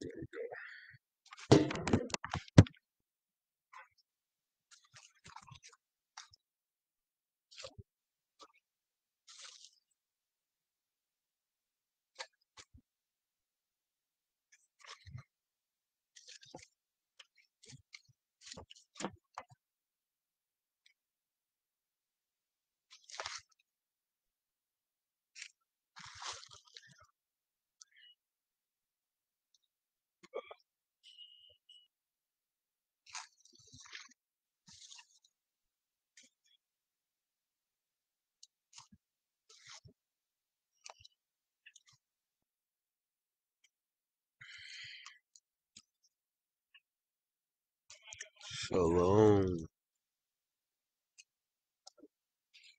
There we go. Shalom.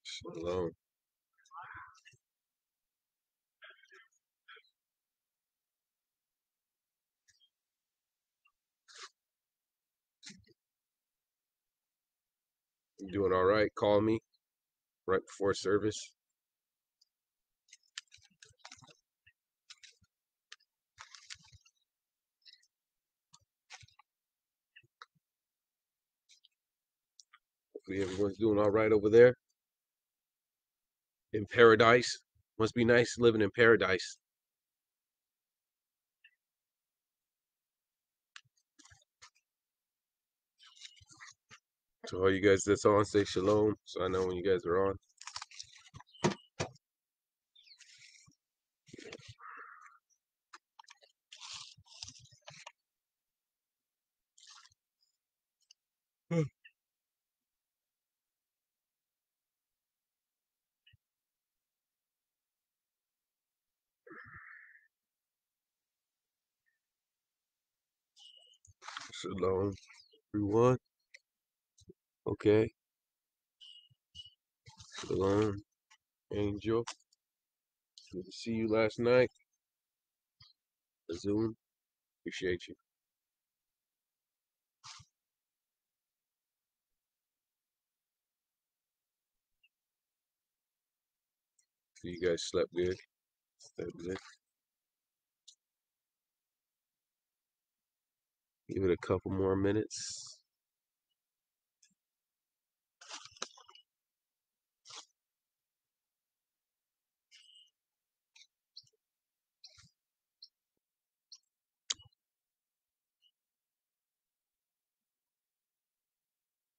Shalom. You doing all right? Call me right before service. Hopefully everyone's doing all right over there in paradise. Must be nice living in paradise. So all you guys that's on, say shalom. So I know when you guys are on. Shalom, everyone. Okay. Shalom, Angel. Good to see you last night. Zoom. Appreciate you. So you guys slept good. Slept good. Give it a couple more minutes.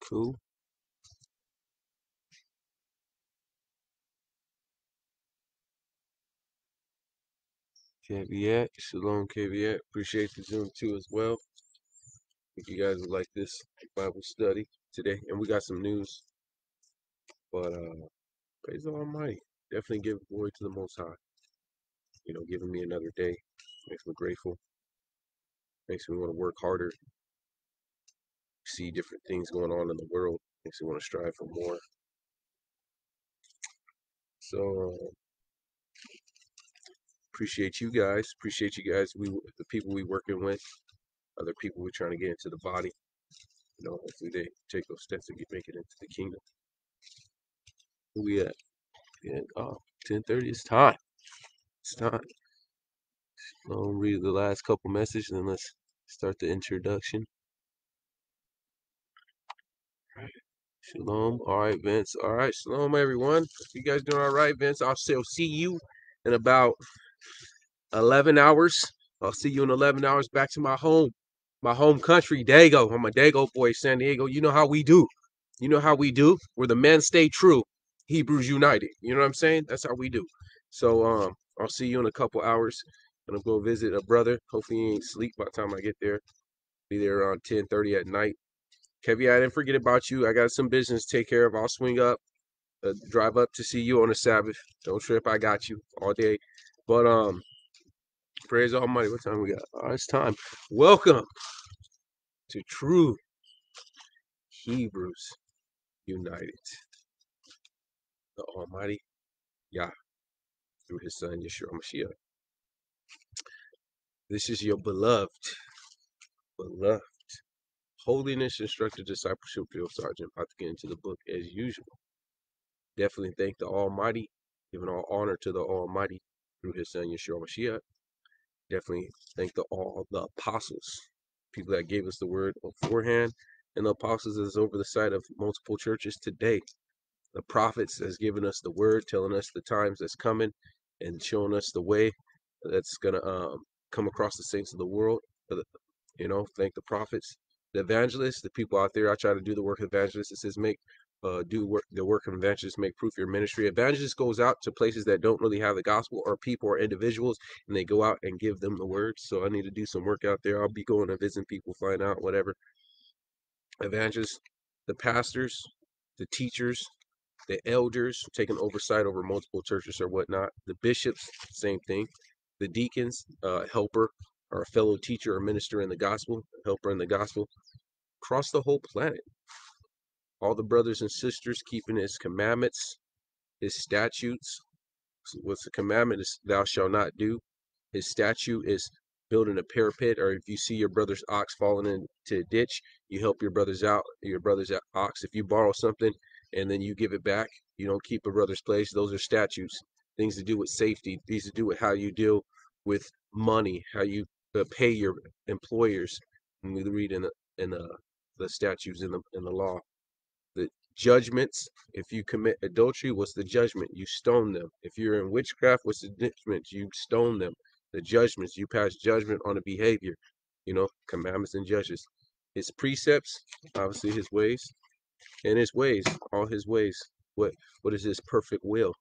Cool. Caveat. Shalom, Caveat. Appreciate the Zoom too as well. Think you guys would like this Bible study today. And we got some news. But uh praise the Almighty. Definitely give glory to the Most High. You know, giving me another day. Makes me grateful. Makes me want to work harder. See different things going on in the world. Makes me want to strive for more. So uh, appreciate you guys. Appreciate you guys. We the people we working with, other people we're trying to get into the body. You know, hopefully they take those steps to get make it into the kingdom. Who we at? Yeah, oh, 10:30. It's time. It's time. I'll read the last couple messages and let's start the introduction. Shalom. All right, Vince. All right, shalom, everyone. You guys doing all right, Vince? I'll still see you in about 11 hours. I'll see you in 11 hours back to my home, my home country, Dago. I'm a Dago boy, San Diego. You know how we do. You know how we do. Where the men stay true, Hebrews united. You know what I'm saying? That's how we do. So um, I'll see you in a couple hours. And I'm gonna visit a brother. Hopefully he ain't sleep by the time I get there. Be there around 10:30 at night. Kevy, I didn't forget about you. I got some business to take care of. I'll swing up, uh, drive up to see you on the Sabbath. Don't trip. I got you all day. But um, praise Almighty. What time we got? Oh, it's time. Welcome to True Hebrews United. The Almighty Yah through His Son Yeshua Mashiach. This is your beloved, beloved holiness instructor discipleship field sergeant. About to get into the book as usual. Definitely thank the Almighty, giving all honor to the Almighty through His Son Yeshua Mashiach. Definitely thank the all the apostles, people that gave us the word beforehand, and the apostles is over the side of multiple churches today. The prophets has given us the word, telling us the times that's coming, and showing us the way that's gonna um, come across the saints of the world. Uh, You know, thank the prophets, the evangelists, the people out there. I try to do the work of evangelists. It says make uh, do work the work of evangelists, make proof of your ministry. Evangelist goes out to places that don't really have the gospel or people or individuals, and they go out and give them the word. So I need to do some work out there. I'll be going to visit people, find out whatever. Evangelists, the pastors, the teachers, the elders taking oversight over multiple churches or whatnot. The bishops, same thing. The deacons, uh, helper or a fellow teacher or minister in the gospel, helper in the gospel, across the whole planet. All the brothers and sisters keeping his commandments, his statutes. What's the commandment is thou shalt not do. His statute is building a parapet, or if you see your brother's ox falling into a ditch, you help your brothers out, your brother's ox. If you borrow something and then you give it back, you don't keep a brother's place. Those are statutes, things to do with safety, things to do with how you deal with money, how you uh, pay your employers. And we read in the in the, the statutes in the in the law judgments. If you commit adultery, what's the judgment? You stone them. If you're in witchcraft, what's the judgment? You stone them. The judgments, you pass judgment on the behavior. You know, commandments and judges. His precepts, obviously his ways, and his ways, all his ways. What what is his perfect will?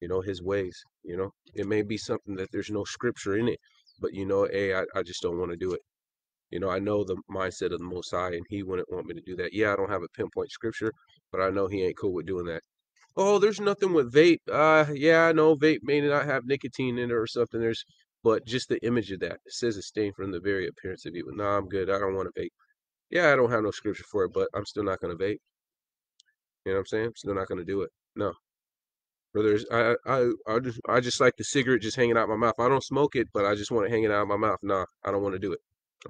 You know, his ways. You know, it may be something that there's no scripture in it, but you know, hey, I, I just don't want to do it. You know, I know the mindset of the Most High, and He wouldn't want me to do that. Yeah, I don't have a pinpoint scripture, but I know He ain't cool with doing that. Oh, there's nothing with vape. Uh, yeah, I know vape may not have nicotine in it or something. There's, but just the image of that. It says it's stained from the very appearance of evil. Nah, I'm good. I don't want to vape. Yeah, I don't have no scripture for it, but I'm still not gonna vape. You know what I'm saying? I'm still not gonna do it. No. Brothers, I I I just I just like the cigarette just hanging out my mouth. I don't smoke it, but I just want it hanging out my mouth. Nah, I don't want to do it.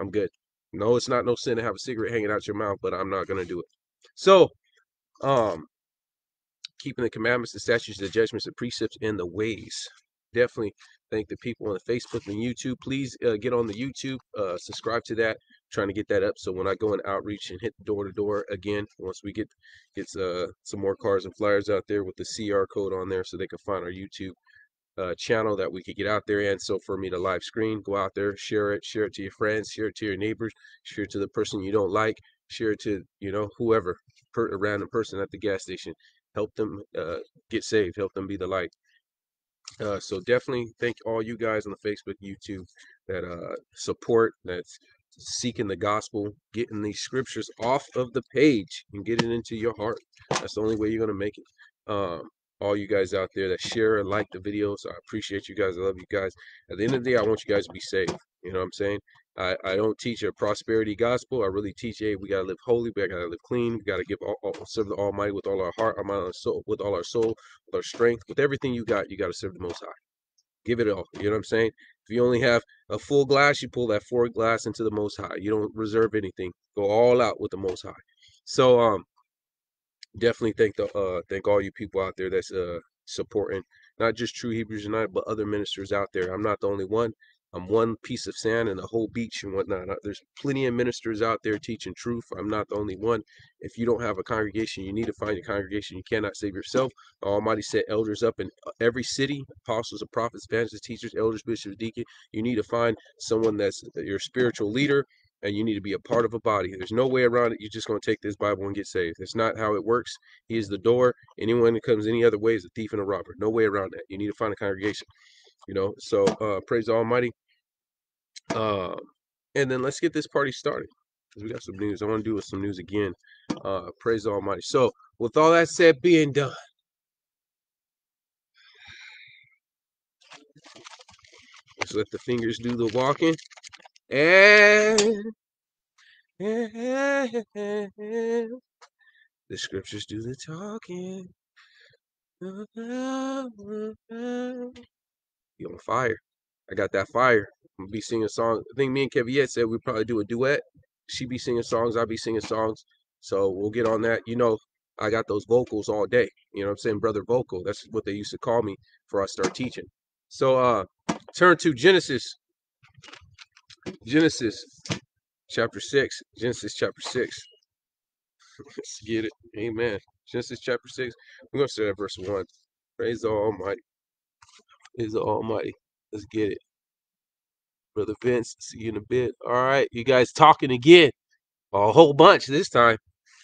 I'm good. No, it's not no sin to have a cigarette hanging out your mouth, but I'm not gonna do it. So, um, keeping the commandments, the statutes, the judgments, the precepts, and the ways. Definitely thank the people on the Facebook and YouTube. Please uh, get on the YouTube, uh, subscribe to that. trying to get that up so when I go in outreach and hit door to door again, once we get get uh, some more cars and flyers out there with the CR code on there, so they can find our YouTube uh, channel that we could get out there. And so for me to live screen, go out there, share it, share it to your friends, share it to your neighbors, share it to the person you don't like, share it to you know whoever, per, a random person at the gas station. Help them uh, get saved. Help them be the light. Uh, so definitely thank all you guys on the Facebook, YouTube that uh, support, that's seeking the gospel, getting these scriptures off of the page and getting into your heart. That's the only way you're gonna make it. Um, all you guys out there that share and like the videos, I appreciate you guys. I love you guys. At the end of the day, I want you guys to be safe. You know what I'm saying? I, I don't teach a prosperity gospel. I really teach, hey, we gotta live holy, we gotta live clean, we gotta give all, all, serve the Almighty with all our heart, our mind, our soul, with all our soul, with our strength, with everything you got. You gotta serve the Most High. Give it all. You know what I'm saying? If you only have a full glass, you pull that four glass into the Most High. You don't reserve anything. Go all out with the Most High. So um, definitely thank the uh thank all you people out there that's uh supporting not just True Hebrews United, but other ministers out there. I'm not the only one. I'm one piece of sand in the whole beach and whatnot. Uh, There's plenty of ministers out there teaching truth. I'm not the only one. If you don't have a congregation, you need to find a congregation. You cannot save yourself. Almighty set elders up in uh, every city, apostles and prophets, evangelists, teachers, elders, bishops, deacons. You need to find someone that's your spiritual leader and you need to be a part of a body. There's no way around it. You're just going to take this Bible and get saved. It's not how it works. He is the door. Anyone that comes any other way is a thief and a robber. No way around that. You need to find a congregation. You know, so uh, praise the Almighty. Um, and then let's get this party started. We got some news. I want to do some news again. Uh, praise the Almighty. So, with all that said being done, let's let the fingers do the walking. And the scriptures do the talking. You on fire. I got that fire. I'm be singing songs. I think me and Keviette said we'd probably do a duet. She be singing songs, I'll be singing songs. So we'll get on that. You know, I got those vocals all day. You know what I'm saying? Brother vocal. That's what they used to call me before I start teaching. So uh turn to Genesis Genesis chapter 6. Genesis chapter 6. Let's get it. Amen. Genesis chapter 6. We're going to start at verse 1. Praise the Almighty. Praise the Almighty. Let's get it. Brother Vince, see you in a bit. All right. You guys talking again. A whole bunch this time.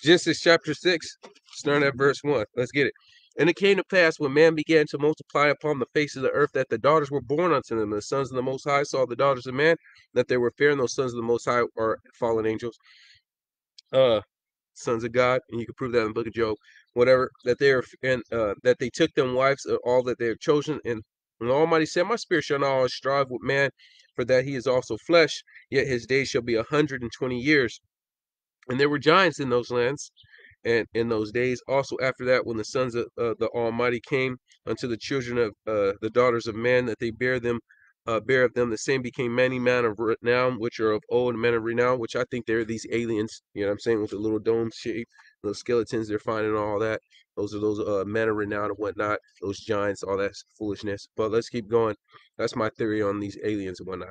Genesis chapter 6, starting at verse 1. Let's get it. And it came to pass when man began to multiply upon the face of the earth that the daughters were born unto them. And the sons of the Most High saw the daughters of man, that they were fair, and those sons of the Most High are fallen angels. Uh, sons of God, and you can prove that in the book of Job, whatever, that they are and uh, that they took them wives of all that they have chosen, and, and the Almighty said, My spirit shall not always strive with man, for that he is also flesh, yet his days shall be a hundred and twenty years. And there were giants in those lands, and in those days. Also after that when the sons of uh, the almighty came unto the children of uh, the daughters of man that they bear them uh, bear of them the same became many men of renown which are of old men of renown which i think they're these aliens you know what i'm saying with the little dome shape those skeletons they're finding all that. Those are those uh, men of renown and whatnot those giants all that foolishness. But let's keep going. That's my theory on these aliens and whatnot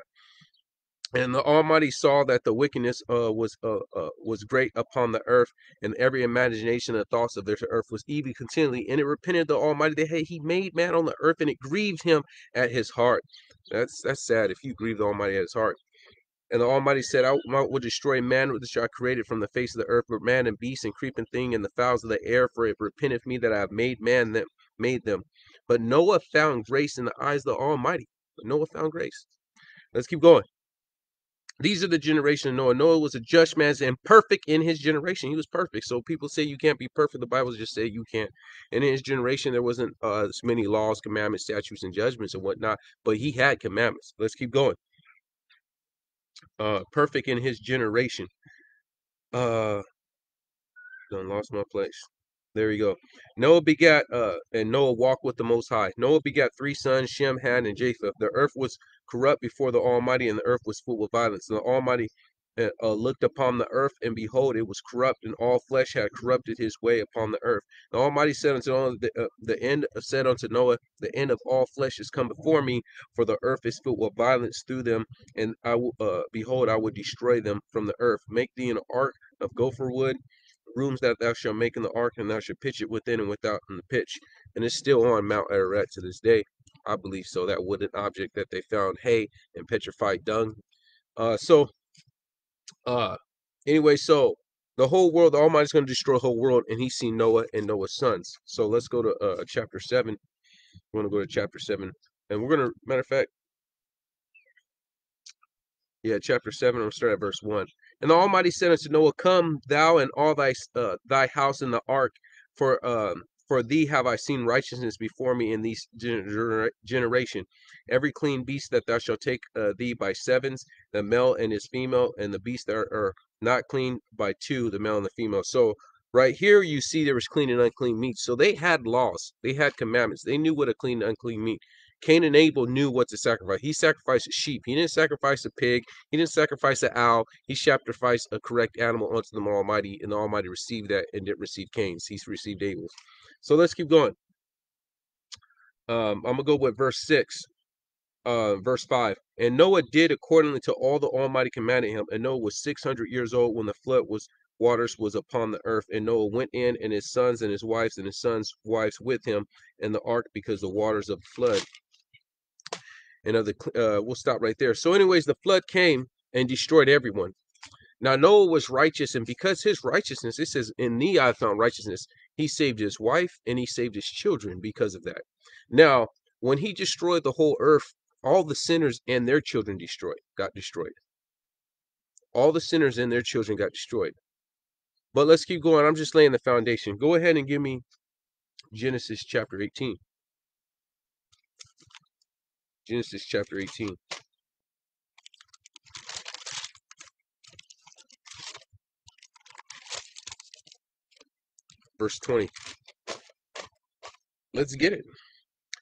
and the Almighty saw that the wickedness uh, was uh, uh, was great upon the earth, and every imagination and thoughts of the earth was evil continually. And it repented the Almighty that hey, He made man on the earth, and it grieved Him at His heart. That's that's sad if you grieve the Almighty at His heart. And the Almighty said, I will destroy man which I created from the face of the earth, but man and beast and creeping thing and the fowls of the air, for it repenteth me that I have made man that made them. But Noah found grace in the eyes of the Almighty. But Noah found grace. Let's keep going. These are the generation of Noah. Noah was a just man and perfect in his generation. He was perfect. So people say you can't be perfect. The Bible just say you can't. And in his generation, there wasn't uh, as many laws, commandments, statutes, and judgments and whatnot. But he had commandments. Let's keep going. Uh, perfect in his generation. Uh, done lost my place. There you go. Noah begat, uh, and Noah walked with the Most High. Noah begat three sons, Shem, Ham, and Japheth. The earth was corrupt before the Almighty, and the earth was full of violence. And the Almighty uh, uh, looked upon the earth, and behold, it was corrupt, and all flesh had corrupted his way upon the earth. The Almighty said unto Noah, the, uh, the end said unto Noah, the end of all flesh is come before me, for the earth is filled with violence through them, and I will, uh, behold, I will destroy them from the earth. Make thee an ark of gopher wood rooms that thou shalt make in the ark, and thou shalt pitch it within and without in the pitch. And it's still on Mount Ararat to this day. I believe so. That wooden object that they found hay and petrified dung. Uh, so, uh, anyway, so the whole world, the Almighty's going to destroy the whole world, and He's seen Noah and Noah's sons. So let's go to uh, chapter seven. We're going to go to chapter seven, and we're going to, matter of fact, yeah, chapter seven. I'm start at verse one. And the Almighty said unto Noah, Come thou and all thy uh, thy house in the ark, for um, for thee have I seen righteousness before me in this gener generation. Every clean beast that thou shalt take uh, thee by sevens, the male and his female, and the beasts that are, are not clean by two, the male and the female. So right here you see there was clean and unclean meat. So they had laws, they had commandments, they knew what a clean and unclean meat. Cain and Abel knew what to sacrifice. He sacrificed a sheep. He didn't sacrifice a pig. He didn't sacrifice an owl. He sacrificed a correct animal unto the Almighty, and the Almighty received that and didn't receive Cain's. He received Abel's. So let's keep going. Um, I'm gonna go with verse six, uh, verse five. And Noah did accordingly to all the Almighty commanded him. And Noah was six hundred years old when the flood was waters was upon the earth. And Noah went in, and his sons and his wives and his sons' wives with him in the ark, because the waters of the flood and of the uh, we'll stop right there. So, anyways, the flood came and destroyed everyone. Now Noah was righteous, and because his righteousness, it says, "In thee I found righteousness." He saved his wife and he saved his children because of that. Now, when he destroyed the whole earth, all the sinners and their children destroyed, got destroyed. All the sinners and their children got destroyed. But let's keep going. I'm just laying the foundation. Go ahead and give me Genesis chapter 18. Genesis chapter 18. Verse 20. Let's get it.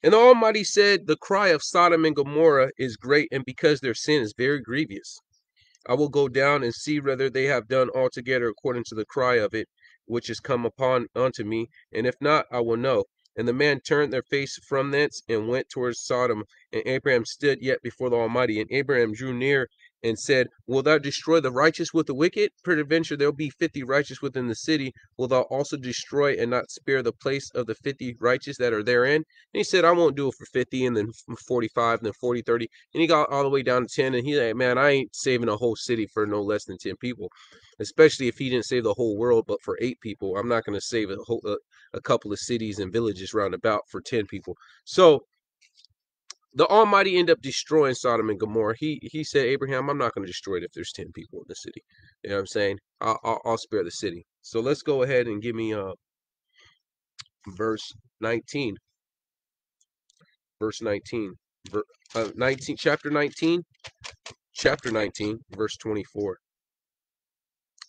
And the Almighty said, The cry of Sodom and Gomorrah is great, and because their sin is very grievous. I will go down and see whether they have done altogether according to the cry of it, which is come upon unto me, and if not, I will know. And the man turned their face from thence and went towards Sodom. And Abraham stood yet before the Almighty. And Abraham drew near and said, Will thou destroy the righteous with the wicked? Peradventure there'll be fifty righteous within the city. Will thou also destroy and not spare the place of the fifty righteous that are therein? And he said, I won't do it for 50, and then 45, and then 40, 30. And he got all the way down to 10, and he's like, Man, I ain't saving a whole city for no less than 10 people. Especially if he didn't save the whole world, but for eight people, I'm not going to save a, whole, a, a couple of cities and villages round about for 10 people. So the Almighty end up destroying Sodom and Gomorrah. He he said, Abraham, I'm not going to destroy it if there's ten people in the city. You know what I'm saying? I'll, I'll, I'll spare the city. So let's go ahead and give me uh verse 19. Verse 19. Ver, uh, 19 chapter 19 chapter 19 verse 24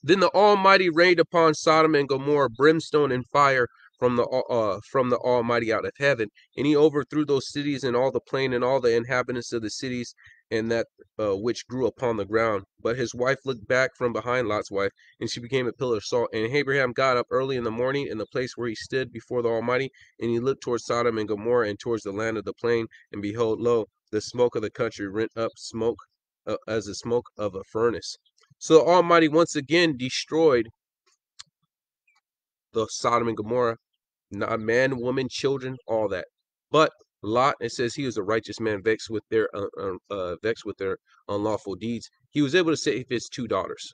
then the almighty rained upon sodom and gomorrah brimstone and fire from the uh from the Almighty out of heaven, and he overthrew those cities and all the plain and all the inhabitants of the cities and that uh, which grew upon the ground. But his wife looked back from behind Lot's wife, and she became a pillar of salt. And Abraham got up early in the morning in the place where he stood before the Almighty, and he looked towards Sodom and Gomorrah and towards the land of the plain, and behold, lo, the smoke of the country rent up smoke uh, as the smoke of a furnace. So the Almighty once again destroyed the Sodom and Gomorrah not man, woman, children, all that. But Lot, it says he was a righteous man, vexed with their uh, uh, vexed with their unlawful deeds. He was able to save his two daughters.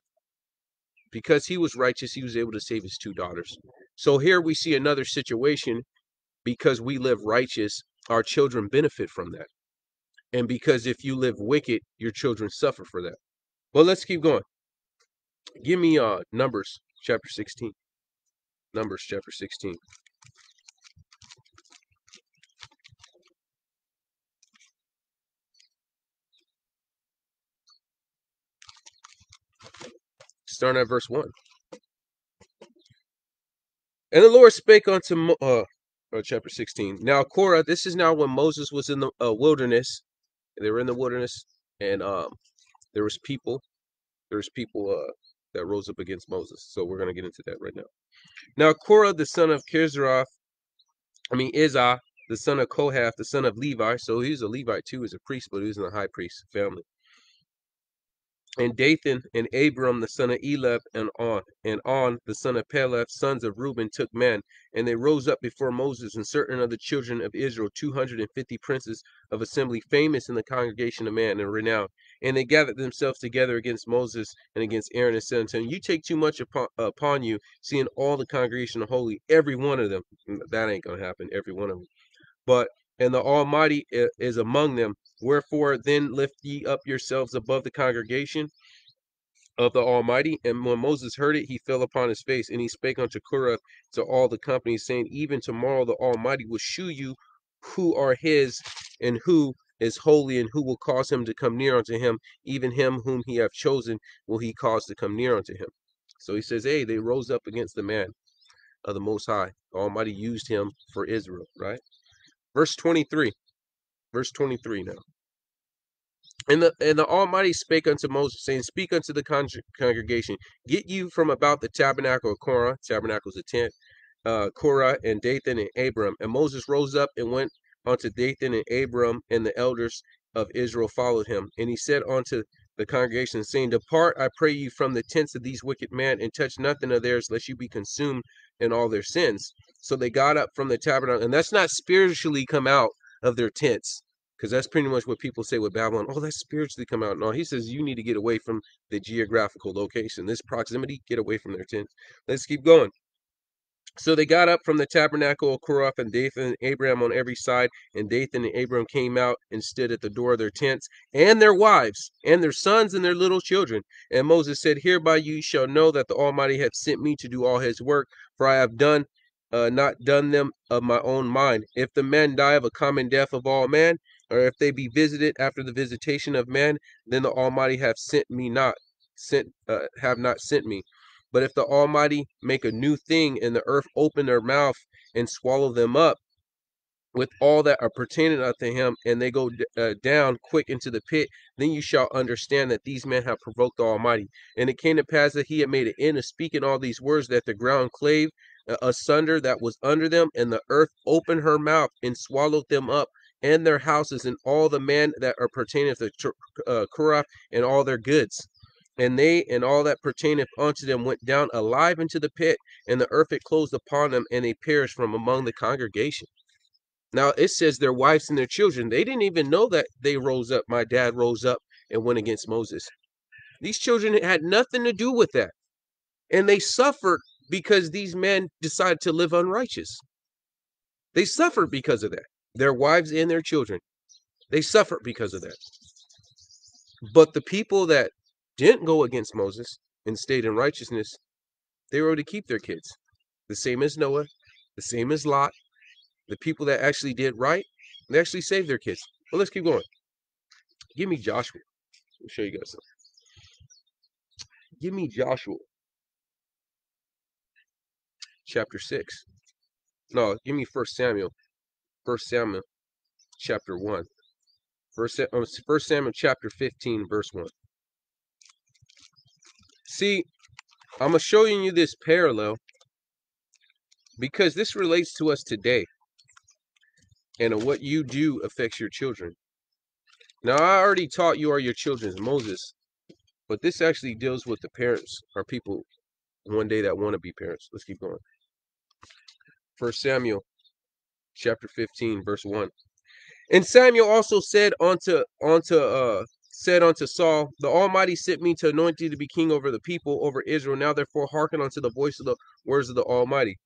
Because he was righteous, he was able to save his two daughters. So here we see another situation. Because we live righteous, our children benefit from that. And because if you live wicked, your children suffer for that. Well, let's keep going. Give me uh Numbers chapter 16. Numbers chapter 16. Starting at verse 1. And the Lord spake unto Mo- uh, uh, chapter 16. Now Korah, this is now when Moses was in the uh, wilderness. They were in the wilderness, and um, there was people. There was people uh, that rose up against Moses. So we're gonna get into that right now. Now Korah, the son of Kirzaroth, I mean Izah, the son of Kohath, the son of Levi. So he's a Levite too, he's a priest, but he was in the high priest family and Dathan and Abiram the son of Eliab and On and On the son of Peleth, sons of Reuben, took men, and they rose up before Moses and certain of the children of Israel, two hundred and fifty princes of assembly, famous in the congregation of man and renowned. And they gathered themselves together against Moses and against Aaron and said unto him, You take too much upon, upon you, seeing all the congregation are holy, every one of them. Mm, that ain't gonna happen, every one of them. But and the Almighty is among them. Wherefore then lift ye up yourselves above the congregation of the Almighty. And when Moses heard it, he fell upon his face, and he spake unto Korah to all the company, saying, Even tomorrow the Almighty will shew you who are his, and who is holy, and who will cause him to come near unto him. Even him whom he hath chosen will he cause to come near unto him. So he says, Hey, they rose up against the man of the Most High. The Almighty used him for Israel, right? Verse 23. Verse 23 now. And the and the Almighty spake unto Moses, saying, Speak unto the con- congregation, get you from about the tabernacle of Korah, tabernacle is a tent, uh, Korah and Dathan and Abiram. And Moses rose up and went unto Dathan and Abiram, and the elders of Israel followed him. And he said unto the congregation, saying, Depart, I pray you, from the tents of these wicked men, and touch nothing of theirs, lest you be consumed in all their sins. So they got up from the tabernacle, and that's not spiritually come out of their tents because that's pretty much what people say with Babylon. Oh, that's spiritually come out. No, he says you need to get away from the geographical location. This proximity, get away from their tents. Let's keep going. So they got up from the tabernacle of Korah and Dathan and Abraham on every side, and Dathan and Abraham came out and stood at the door of their tents, and their wives, and their sons, and their little children. And Moses said, Hereby you shall know that the Almighty hath sent me to do all his work, for I have done uh, not done them of my own mind. If the men die of a common death of all men, or if they be visited after the visitation of men, then the Almighty have sent me not, sent uh, have not sent me. But if the Almighty make a new thing, and the earth open their mouth and swallow them up, with all that are pertaining unto him, and they go uh, down quick into the pit, then you shall understand that these men have provoked the Almighty. And it came to pass that he had made an end of speaking all these words, that the ground clave asunder that was under them, and the earth opened her mouth and swallowed them up, and their houses, and all the men that are pertaining to uh, Korah and all their goods. And they and all that pertaineth unto them went down alive into the pit, and the earth it closed upon them, and they perished from among the congregation. Now it says their wives and their children, they didn't even know that they rose up. My dad rose up and went against Moses. These children had nothing to do with that. And they suffered because these men decided to live unrighteous. They suffered because of that. Their wives and their children. They suffered because of that. But the people that didn't go against Moses and stayed in righteousness, they were able to keep their kids. The same as Noah, the same as Lot. The people that actually did right, they actually saved their kids. But let's keep going. Give me Joshua. Me show you guys something. Give me Joshua chapter 6. No, give me First Samuel. First Samuel chapter 1. First, uh, First Samuel chapter 15, verse 1. See, I'm going to show you this parallel because this relates to us today. And what you do affects your children. Now, I already taught you are your children's Moses, but this actually deals with the parents or people one day that want to be parents. Let's keep going. First Samuel chapter 15, verse 1. And Samuel also said unto unto uh said unto Saul, The Almighty sent me to anoint thee to be king over the people, over Israel. Now therefore hearken unto the voice of the words of the Almighty.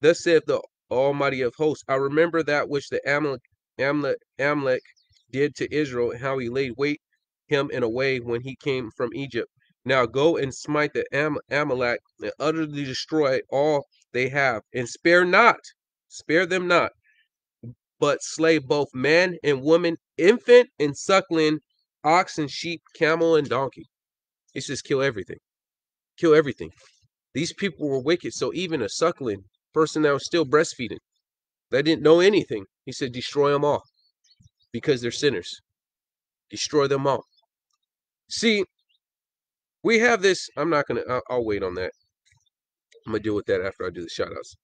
Thus saith the Almighty of hosts, I remember that which the Amalek, Amalek, Amalek did to Israel, how he laid wait him in a way when he came from Egypt. Now go and smite the Am Amalek and utterly destroy all they have, and spare not, spare them not, but slay both man and woman, infant and suckling, ox and sheep, camel and donkey. He says, kill everything. Kill everything. These people were wicked, so even a suckling person that was still breastfeeding, that didn't know anything, he said, destroy them all because they're sinners. Destroy them all. See, we have this. I'm not going to, I'll, wait on that. I'm to deal with that after I do the shout outs.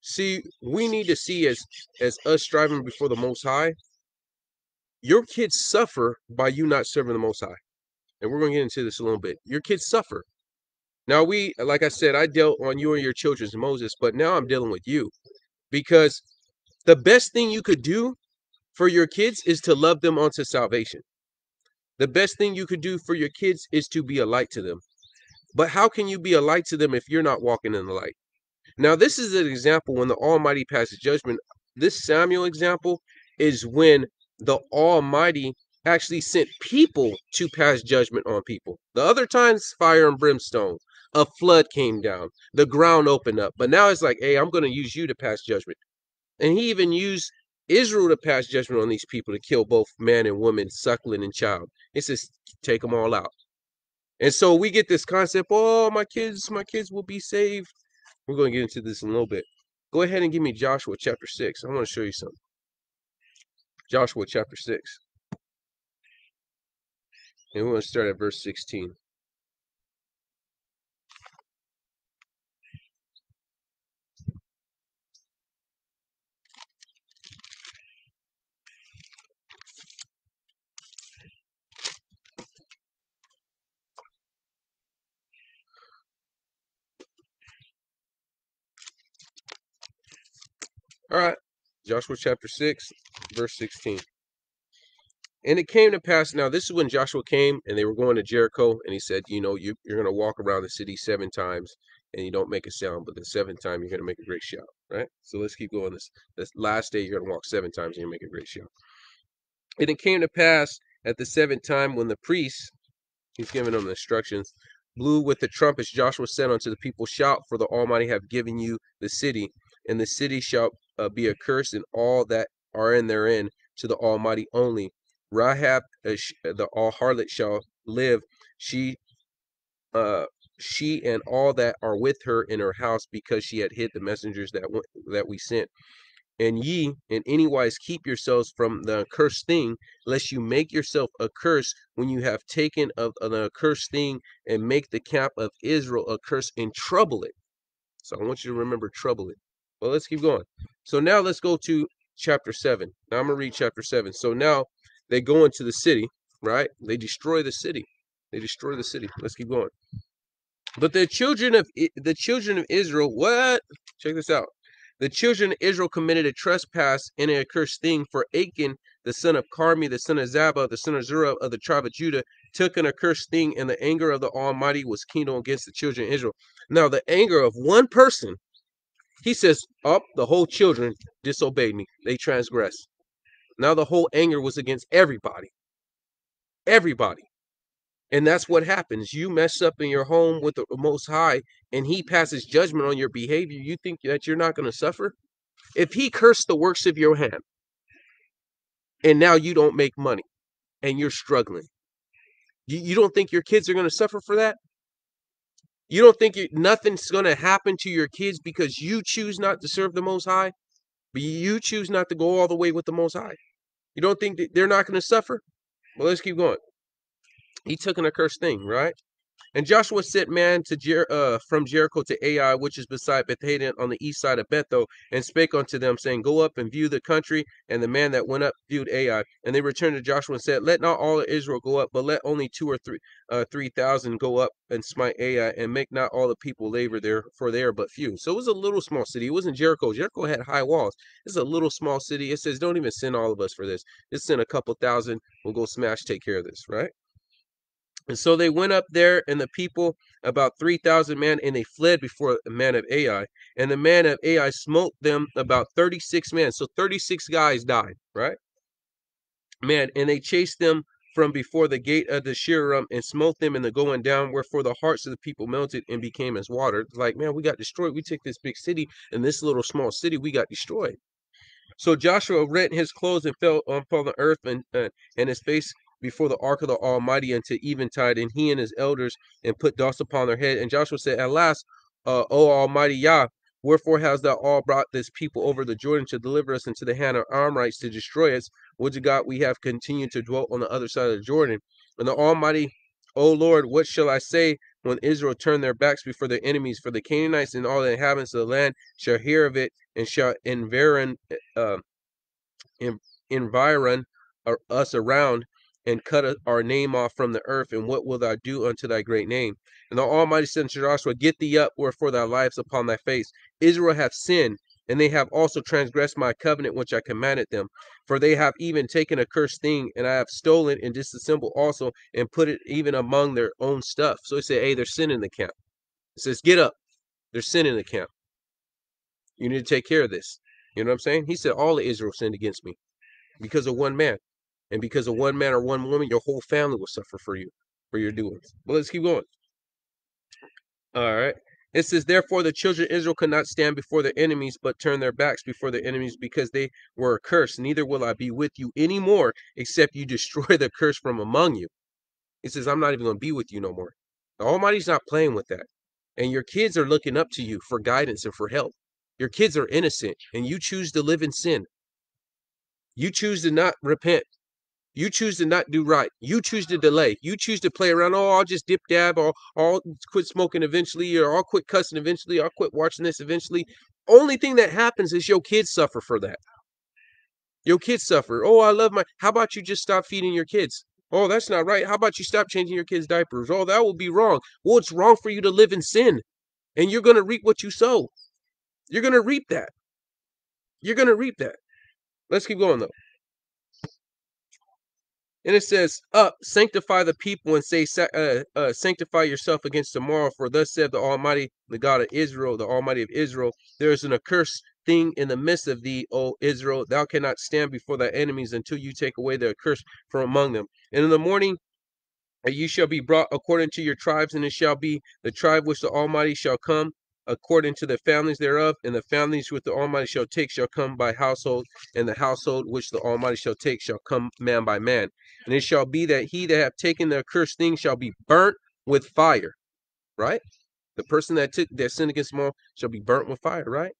See, we need to see as as us striving before the Most High, your kids suffer by you not serving the Most High. And we're to get into this a little bit. Your kids suffer. Now, we, like I said, I dealt on you and your children's Moses, but now I'm dealing with you because the best thing you could do for your kids is to love them onto salvation. The best thing you could do for your kids is to be a light to them. But how can you be a light to them if you're not walking in the light? Now, this is an example when the Almighty passes judgment. This Samuel example is when the Almighty actually sent people to pass judgment on people. The other times, fire and brimstone, a flood came down, the ground opened up. But now it's like, hey, I'm going to use you to pass judgment. And he even used Israel to pass judgment on these people to kill both man and woman, suckling and child. It says, take them all out. And so we get this concept, oh, my kids, my kids will be saved. We're going to get into this in a little bit. Go ahead and give me Joshua chapter 6. I want to show you something. Joshua chapter 6. And we're going to start at verse 16. All right. Joshua chapter 6, verse 16. And it came to pass, now this is when Joshua came and they were going to Jericho, and he said, You know, you, you're going to walk around the city seven times and you don't make a sound, but the seventh time you're going to make a great shout, right? So let's keep going. This, this last day you're going to walk seven times and you make a great shout. And it came to pass at the seventh time when the priests, he's giving them the instructions, blew with the trumpets, Joshua said unto the people, Shout, for the Almighty have given you the city, and the city shall uh, be accursed, and all that are in therein to the Almighty only. Rahab, uh, the all harlot, shall live. She, uh, she and all that are with her in her house, because she had hid the messengers that w- that we sent. And ye, in any wise, keep yourselves from the accursed thing, lest you make yourself accursed when you have taken of an accursed thing and make the camp of Israel accursed and trouble it. So I want you to remember trouble it. Well, let's keep going. So now let's go to chapter 7. Now I'm going to read chapter 7. So now they go into the city, right? They destroy the city. They destroy the city. Let's keep going. But the children of the children of Israel, what? Check this out. The children of Israel committed a trespass and an accursed thing, for Achan, the son of Carmi, the son of Zabba, the son of Zerah of the tribe of Judah, took an accursed thing, and the anger of the Almighty was kindled against the children of Israel. Now, the anger of one person, he says, Up, the whole children disobeyed me. They transgressed. Now the whole anger was against everybody. Everybody. And that's what happens. You mess up in your home with the Most High, and He passes judgment on your behavior. You think that you're not going to suffer? If He cursed the works of your hand, and now you don't make money, and you're struggling, you, you don't think your kids are going to suffer for that? You don't think you, nothing's going to happen to your kids because you choose not to serve the Most High, but you choose not to go all the way with the Most High? You don't think they're not going to suffer? Well, let's keep going he took an accursed thing, right? And Joshua sent man to Jer- uh, from Jericho to Ai, which is beside Bethaven on the east side of Bethel, and spake unto them, saying, Go up and view the country. And the man that went up viewed Ai. And they returned to Joshua and said, Let not all of Israel go up, but let only two or three uh, three thousand go up and smite Ai, and make not all the people labor there, for they are but few. So it was a little small city. It wasn't Jericho. Jericho had high walls. It's a little small city. It says, Don't even send all of us for this. Just send a couple thousand. We'll go smash, take care of this, right? And so they went up there, and the people, about 3,000 men, and they fled before the man of Ai. And the man of Ai smote them about 36 men. So 36 guys died, right? Man, and they chased them from before the gate of the Shebarim and smote them in the going down, wherefore the hearts of the people melted and became as water. Like, man, we got destroyed. We took this big city, and this little small city, we got destroyed. So Joshua rent his clothes and fell upon the earth, and, uh, and his face before the ark of the Almighty until eventide, and he and his elders, and put dust upon their head. And Joshua said, At last, uh, O Almighty Yah, wherefore hast thou all brought this people over the Jordan to deliver us into the hand of Amorites to destroy us? Would to God we have continued to dwell on the other side of the Jordan? And the Almighty, O Lord, what shall I say when Israel turn their backs before their enemies? For the Canaanites and all the inhabitants of the land shall hear of it, and shall environ, uh, environ us around and cut our name off from the earth, and what wilt thou do unto thy great name? And the Almighty said unto Joshua, Get thee up, wherefore thy life's upon thy face. Israel hath sinned, and they have also transgressed my covenant which I commanded them. For they have even taken a cursed thing, and I have stolen and disassembled also, and put it even among their own stuff. So he said, Hey, there's sin in the camp. It says, Get up. There's sin in the camp. You need to take care of this. You know what I'm saying? He said, All of Israel sinned against me because of one man. And because of one man or one woman, your whole family will suffer for you, for your doings. But let's keep going. All right. It says, Therefore the children of Israel could not stand before their enemies, but turn their backs before their enemies, because they were accursed. Neither will I be with you any more, except you destroy the curse from among you. He says, I'm not even going to be with you no more. The Almighty's not playing with that. And your kids are looking up to you for guidance and for help. Your kids are innocent, and you choose to live in sin. You choose to not repent. You choose to not do right. You choose to delay. You choose to play around. Oh, I'll just dip dab, or I'll quit smoking eventually, or I'll quit cussing eventually. I'll quit watching this eventually. Only thing that happens is your kids suffer for that. Your kids suffer. Oh, I love my. How about you just stop feeding your kids? Oh, that's not right. How about you stop changing your kids' diapers? Oh, that will be wrong. Well, it's wrong for you to live in sin, and you're going to reap what you sow. You're going to reap that. You're going to reap that. Let's keep going though. And it says, Up, sanctify the people, and say, uh, uh, Sanctify yourself against tomorrow. For thus said the Almighty, the God of Israel, the Almighty of Israel, there is an accursed thing in the midst of thee, O Israel. Thou cannot stand before thy enemies until you take away the curse from among them. And in the morning uh, you shall be brought according to your tribes, and it shall be the tribe which the Almighty shall come according to the families thereof, and the families which the Almighty shall take shall come by household, and the household which the Almighty shall take shall come man by man. And it shall be that he that have taken the accursed thing shall be burnt with fire. Right? The person that took that sinned against all shall be burnt with fire, right?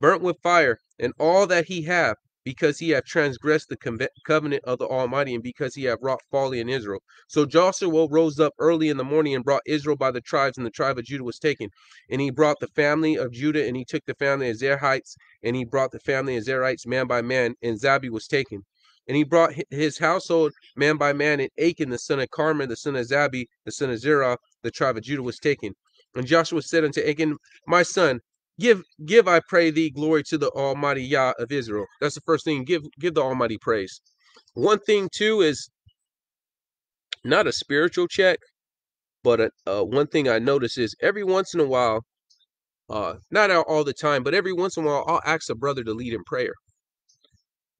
Burnt with fire, and all that he have, because he have transgressed the covenant of the Almighty, and because he have wrought folly in Israel. So Joshua rose up early in the morning and brought Israel by the tribes, and the tribe of Judah was taken. And he brought the family of Judah, and he took the family of Zarhites, and he brought the family of Zarhites man by man, and Zabdi was taken. And he brought his household man by man, and Achan the son of Carmi, the son of Zabdi, the son of Zerah, the tribe of Judah was taken. And Joshua said unto Achan, My son, give give I pray thee glory to the Almighty Yah of Israel. That's the first thing. Give give the Almighty praise. One thing too is not a spiritual check, but a, uh, one thing I notice is every once in a while, uh, not all the time, but every once in a while, I'll ask a brother to lead in prayer.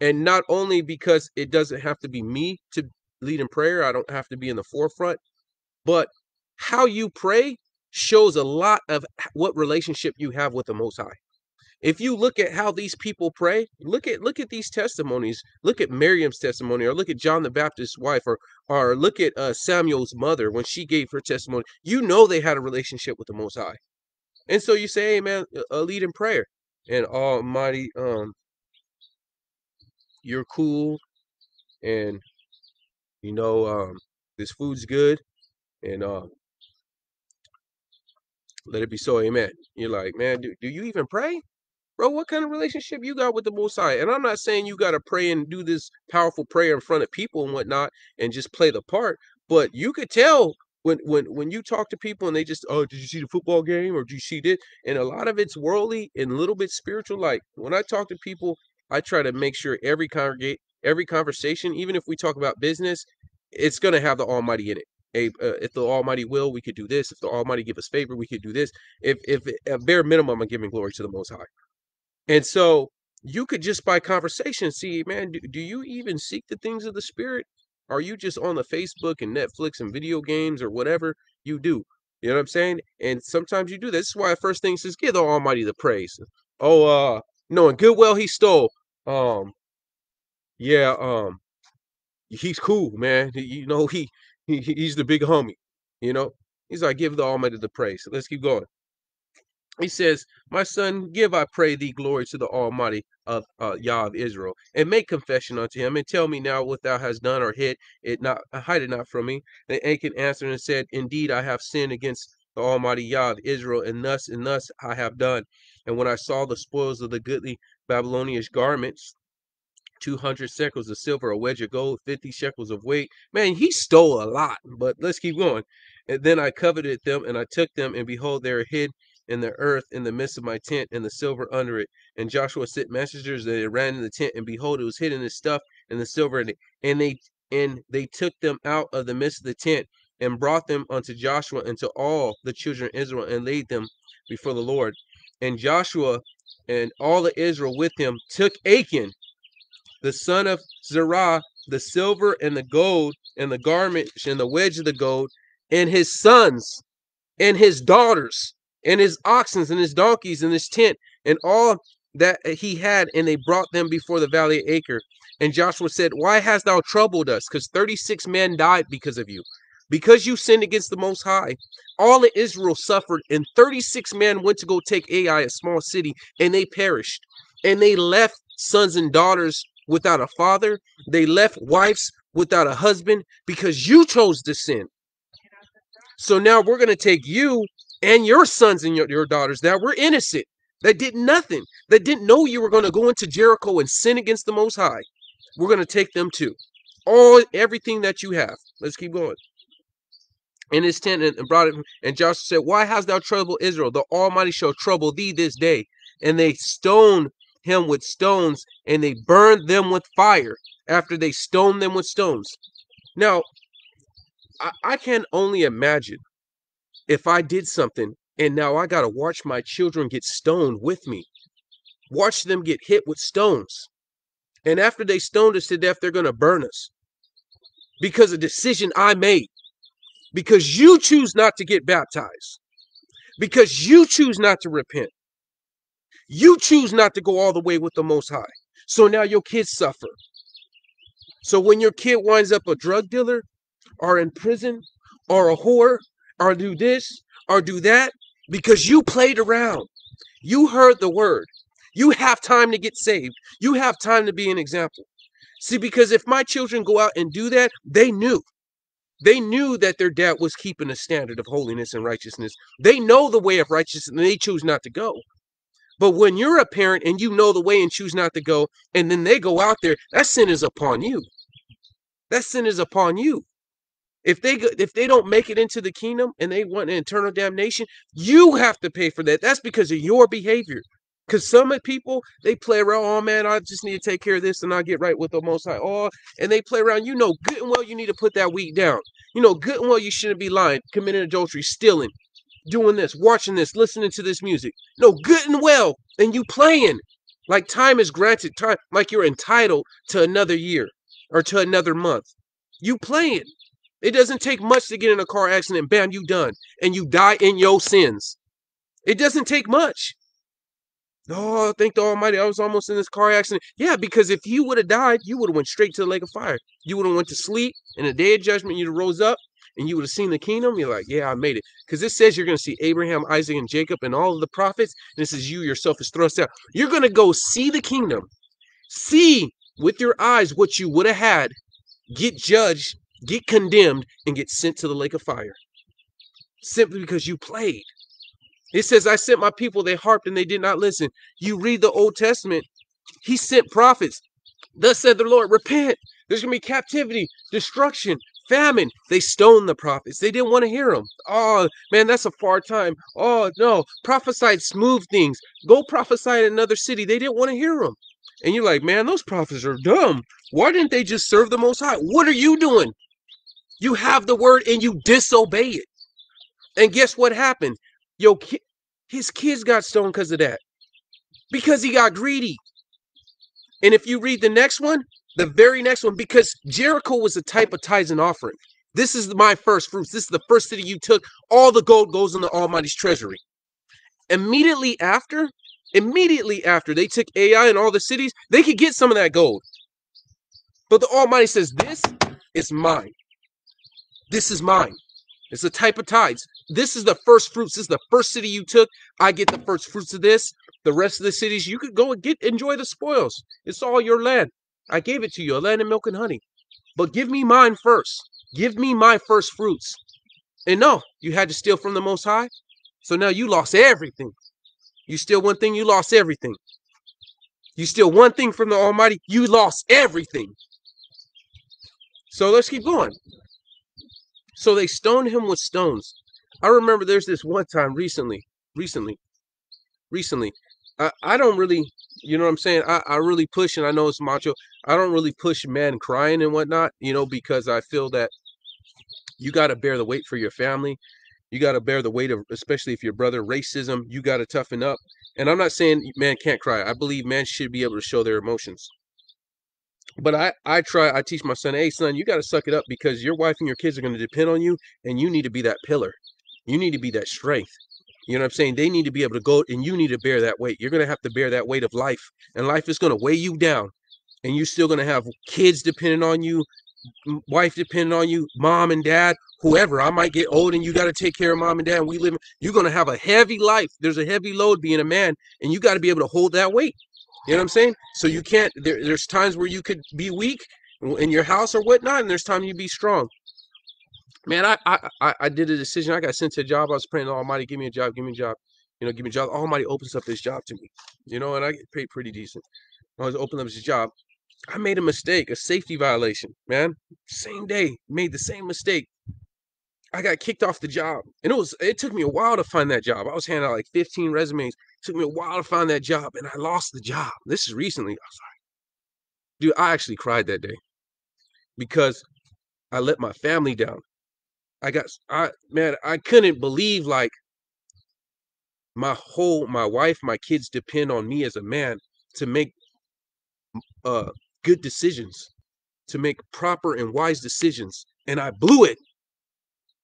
And not only because it doesn't have to be me to lead in prayer, I don't have to be in the forefront, but how you pray shows a lot of what relationship you have with the Most High. If you look at how these people pray, look at look at these testimonies. Look at Miriam's testimony, or look at John the Baptist's wife, or or look at uh, Samuel's mother when she gave her testimony. You know they had a relationship with the Most High, and so you say, "Hey, man, a lead in prayer." And Almighty, um, you're cool, and you know um, this food's good, and um, let it be so, amen. You're like, man, do, do you even pray? Bro, what kind of relationship you got with the Most High? And I'm not saying you got to pray and do this powerful prayer in front of people and whatnot and just play the part, but you could tell when when when you talk to people and they just, oh, did you see the football game or did you see this? And a lot of it's worldly and a little bit spiritual. Like when I talk to people, I try to make sure every congregate, every conversation, even if we talk about business, it's gonna have the Almighty in it uh, if the Almighty will, we could do this. If the Almighty give us favor, we could do this. If if at bare minimum, I'm giving glory to the Most High. And so you could just by conversation see, man, do, do you even seek the things of the Spirit? Are you just on the Facebook and Netflix and video games or whatever you do? You know what I'm saying? And sometimes you do this. This is why first thing says, give the Almighty the praise. Oh, uh, knowing good well he stole. Um, yeah, um, he's cool, man. You know, he he, he's the big homie, you know. He's like, give the Almighty the praise. Let's keep going. He says, My son, give, I pray thee, glory to the Almighty of uh, Yah of Israel, and make confession unto him, and tell me now what thou hast done or hid it not, hide it not from me. And Achan answered and said, Indeed, I have sinned against the Almighty Yah of Israel, and thus and thus I have done. And when I saw the spoils of the goodly Babylonish garments, 200 shekels of silver, a wedge of gold, 50 shekels of weight. Man, he stole a lot, but let's keep going. And then I coveted them, and I took them, and behold, they are hid in the earth in the midst of my tent, and the silver under it. And Joshua sent messengers, and they ran in the tent, and behold, it was hidden in the stuff and the silver in it. And they and they took them out of the midst of the tent, and brought them unto Joshua and to all the children of Israel, and laid them before the Lord. And Joshua and all the Israel with him took Achan the son of Zerah, the silver and the gold, and the garment and the wedge of the gold, and his sons, and his daughters, and his oxen, and his donkeys, and his tent, and all that he had, and they brought them before the valley of Achor. And Joshua said, Why hast thou troubled us? Because 36 men died because of you. Because you sinned against the Most High, all of Israel suffered, and 36 men went to go take Ai, a small city, and they perished. And they left sons and daughters without a father. They left wives without a husband because you chose to sin. So now we're going to take you and your sons and your, your daughters that were innocent, that did nothing, that didn't know you were going to go into Jericho and sin against the Most High. We're going to take them too. All everything that you have. Let's keep going. In his tent and brought it, and Joshua said, Why hast thou troubled Israel? The Almighty shall trouble thee this day. And they stoned him with stones and they burned them with fire after they stoned them with stones. Now, I, I can only imagine if I did something and now I got to watch my children get stoned with me, watch them get hit with stones. And after they stoned us to death, they're going to burn us because a decision I made, because you choose not to get baptized, because you choose not to repent. You choose not to go all the way with the Most High. So now your kids suffer. So when your kid winds up a drug dealer or in prison or a whore or do this or do that because you played around, you heard the word, You have time to get saved. You have time to be an example. See, because if my children go out and do that, they knew. They knew that their dad was keeping a standard of holiness and righteousness. They know the way of righteousness and they choose not to go. But when you're a parent and you know the way and choose not to go, and then they go out there, that sin is upon you. That sin is upon you. If they go, if they don't make it into the kingdom and they want eternal damnation, you have to pay for that. That's because of your behavior. Because some people they play around. Oh man, I just need to take care of this and I get right with the Most High. Oh, and they play around. You know good and well you need to put that weed down. You know good and well you shouldn't be lying, committing adultery, stealing, doing this, watching this, listening to this music. No, good and well, and you playing like time is granted time, like you're entitled to another year or to another month. You playing. It doesn't take much to get in a car accident. Bam, you done, and you die in your sins. It doesn't take much. Oh, thank the Almighty! I was almost in this car accident. Yeah, because if you would have died, you would have went straight to the lake of fire. You would have went to sleep. In the day of judgment, you'd have rose up and you would have seen the kingdom. You're like, yeah, I made it. Because it says you're going to see Abraham, Isaac, and Jacob, and all of the prophets. And this is you yourself is thrust out. You're going to go see the kingdom, see with your eyes what you would have had, get judged, get condemned, and get sent to the lake of fire. Simply because you played. It says, I sent my people, they harped and they did not listen. You read the Old Testament, he sent prophets. Thus said the Lord, repent. There's going to be captivity, destruction, famine. They stoned the prophets. They didn't want to hear them. Oh, man, that's a far time. Oh, no. Prophesied smooth things. Go prophesy in another city. They didn't want to hear them. And you're like, man, those prophets are dumb. Why didn't they just serve the Most High? What are you doing? You have the word and you disobey it. And guess what happened? Yo, ki- his kids got stoned because of that. Because he got greedy. And if you read the next one, the very next one, because Jericho was a type of tithes and offering. This is my first fruits. This is the first city you took. All the gold goes in the Almighty's treasury. Immediately after, immediately after they took Ai and all the cities, they could get some of that gold. But the Almighty says, This is mine. This is mine. It's a type of tithes. This is the first fruits. This is the first city you took. I get the first fruits of this. The rest of the cities, you could go and get enjoy the spoils. It's all your land. I gave it to you, a land of milk and honey. But give me mine first. Give me my first fruits. And no, you had to steal from the Most High. So now you lost everything. You steal one thing, you lost everything. You steal one thing from the Almighty, you lost everything. So let's keep going. So they stoned him with stones. I remember there's this one time recently, recently, recently. I, I don't really, you know what I'm saying? I, I really push, and I know it's macho. I don't really push men crying and whatnot, you know, because I feel that you got to bear the weight for your family. You got to bear the weight of, especially if your brother racism, you got to toughen up. And I'm not saying man can't cry. I believe man should be able to show their emotions. But I, I try, I teach my son, hey, son, you got to suck it up because your wife and your kids are going to depend on you, and you need to be that pillar. You need to be that strength. You know what I'm saying? They need to be able to go, and you need to bear that weight. You're going to have to bear that weight of life, and life is going to weigh you down, and you're still going to have kids depending on you, wife depending on you, mom and dad, whoever. I might get old, and you got to take care of mom and dad. And we live. You're going to have a heavy life. There's a heavy load being a man, and you got to be able to hold that weight. You know what I'm saying? So you can't. There, there's times where you could be weak in your house or whatnot, and there's time you be strong. Man, I, I I did a decision. I got sent to a job. I was praying, Almighty, give me a job, give me a job. You know, give me a job. Almighty opens up this job to me. You know, and I get paid pretty decent. I was opening up this job. I made a mistake, a safety violation, man. Same day, made the same mistake. I got kicked off the job. And it was it took me a while to find that job. I was handing out like 15 resumes. It took me a while to find that job, and I lost the job. This is recently. I was like, dude, I actually cried that day because I let my family down. I got I man, I couldn't believe like my whole my wife, my kids depend on me as a man to make uh good decisions, to make proper and wise decisions, and I blew it.